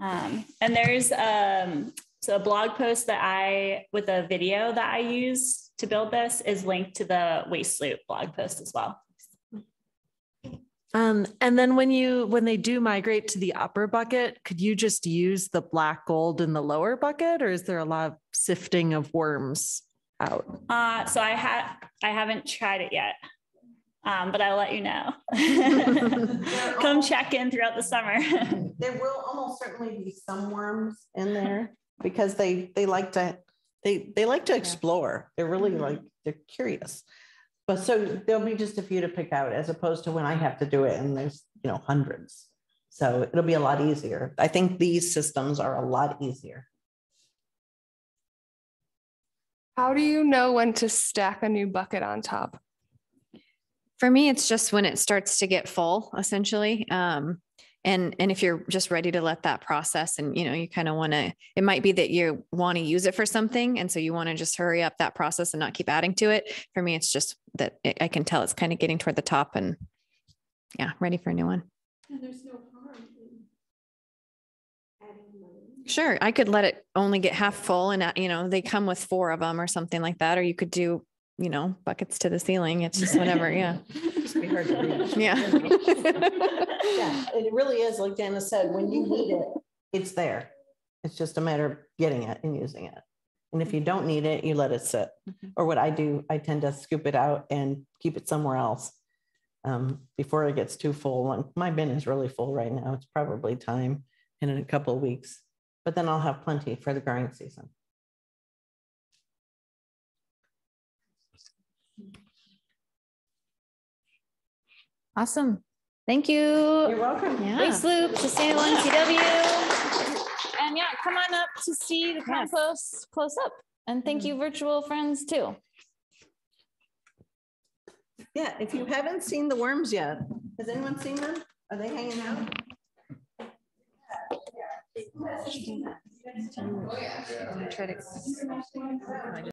Speaker 3: Um, and there's um, so a blog post that I, with a video that I use to build this is linked to the Waste Loop blog post as well.
Speaker 11: Um, and then when you, when they do migrate to the upper bucket, could you just use the black gold in the lower bucket or is there a lot of sifting of worms out?
Speaker 3: Uh, so I had, I haven't tried it yet. Um, but I'll let you know. Come check in throughout the summer.
Speaker 5: There will almost certainly be some worms in there because they, they like to, they, they like to explore. They're really like, they're curious. But so there'll be just a few to pick out as opposed to when I have to do it and there's, you know, hundreds. So it'll be a lot easier. I think these systems are a lot easier.
Speaker 12: How do you know when to stack a new bucket on top?
Speaker 4: For me, it's just when it starts to get full, essentially. Um, and and if you're just ready to let that process, and you know, you kind of want to, it might be that you want to use it for something, and so you want to just hurry up that process and not keep adding to it. For me, it's just that it, I can tell it's kind of getting toward the top, and yeah, ready for a new one.
Speaker 2: And there's no harm in adding.
Speaker 4: Sure, I could let it only get half full, and uh, you know, they come with four of them or something like that, or you could do, you know, buckets to the ceiling. It's just whatever. Yeah.
Speaker 5: Just be hard to reach.
Speaker 4: Yeah.
Speaker 5: Yeah, it really is, like Dana said, when you need it, it's there. It's just a matter of getting it and using it. And if you don't need it, you let it sit. Or what I do, I tend to scoop it out and keep it somewhere else. um, before it gets too full. And My bin is really full right now. It's probably time in a couple of weeks, but then I'll have plenty for the growing season.
Speaker 1: Awesome. Thank you.
Speaker 5: You're welcome.
Speaker 4: Yeah.
Speaker 1: Waste Loop, Sustainable NCW. And yeah, come on up to see the compost close up. And thank mm-hmm. you virtual friends too.
Speaker 5: Yeah, if you haven't seen the worms yet, has anyone seen them? Are they hanging out?
Speaker 4: Oh, I'm gonna try to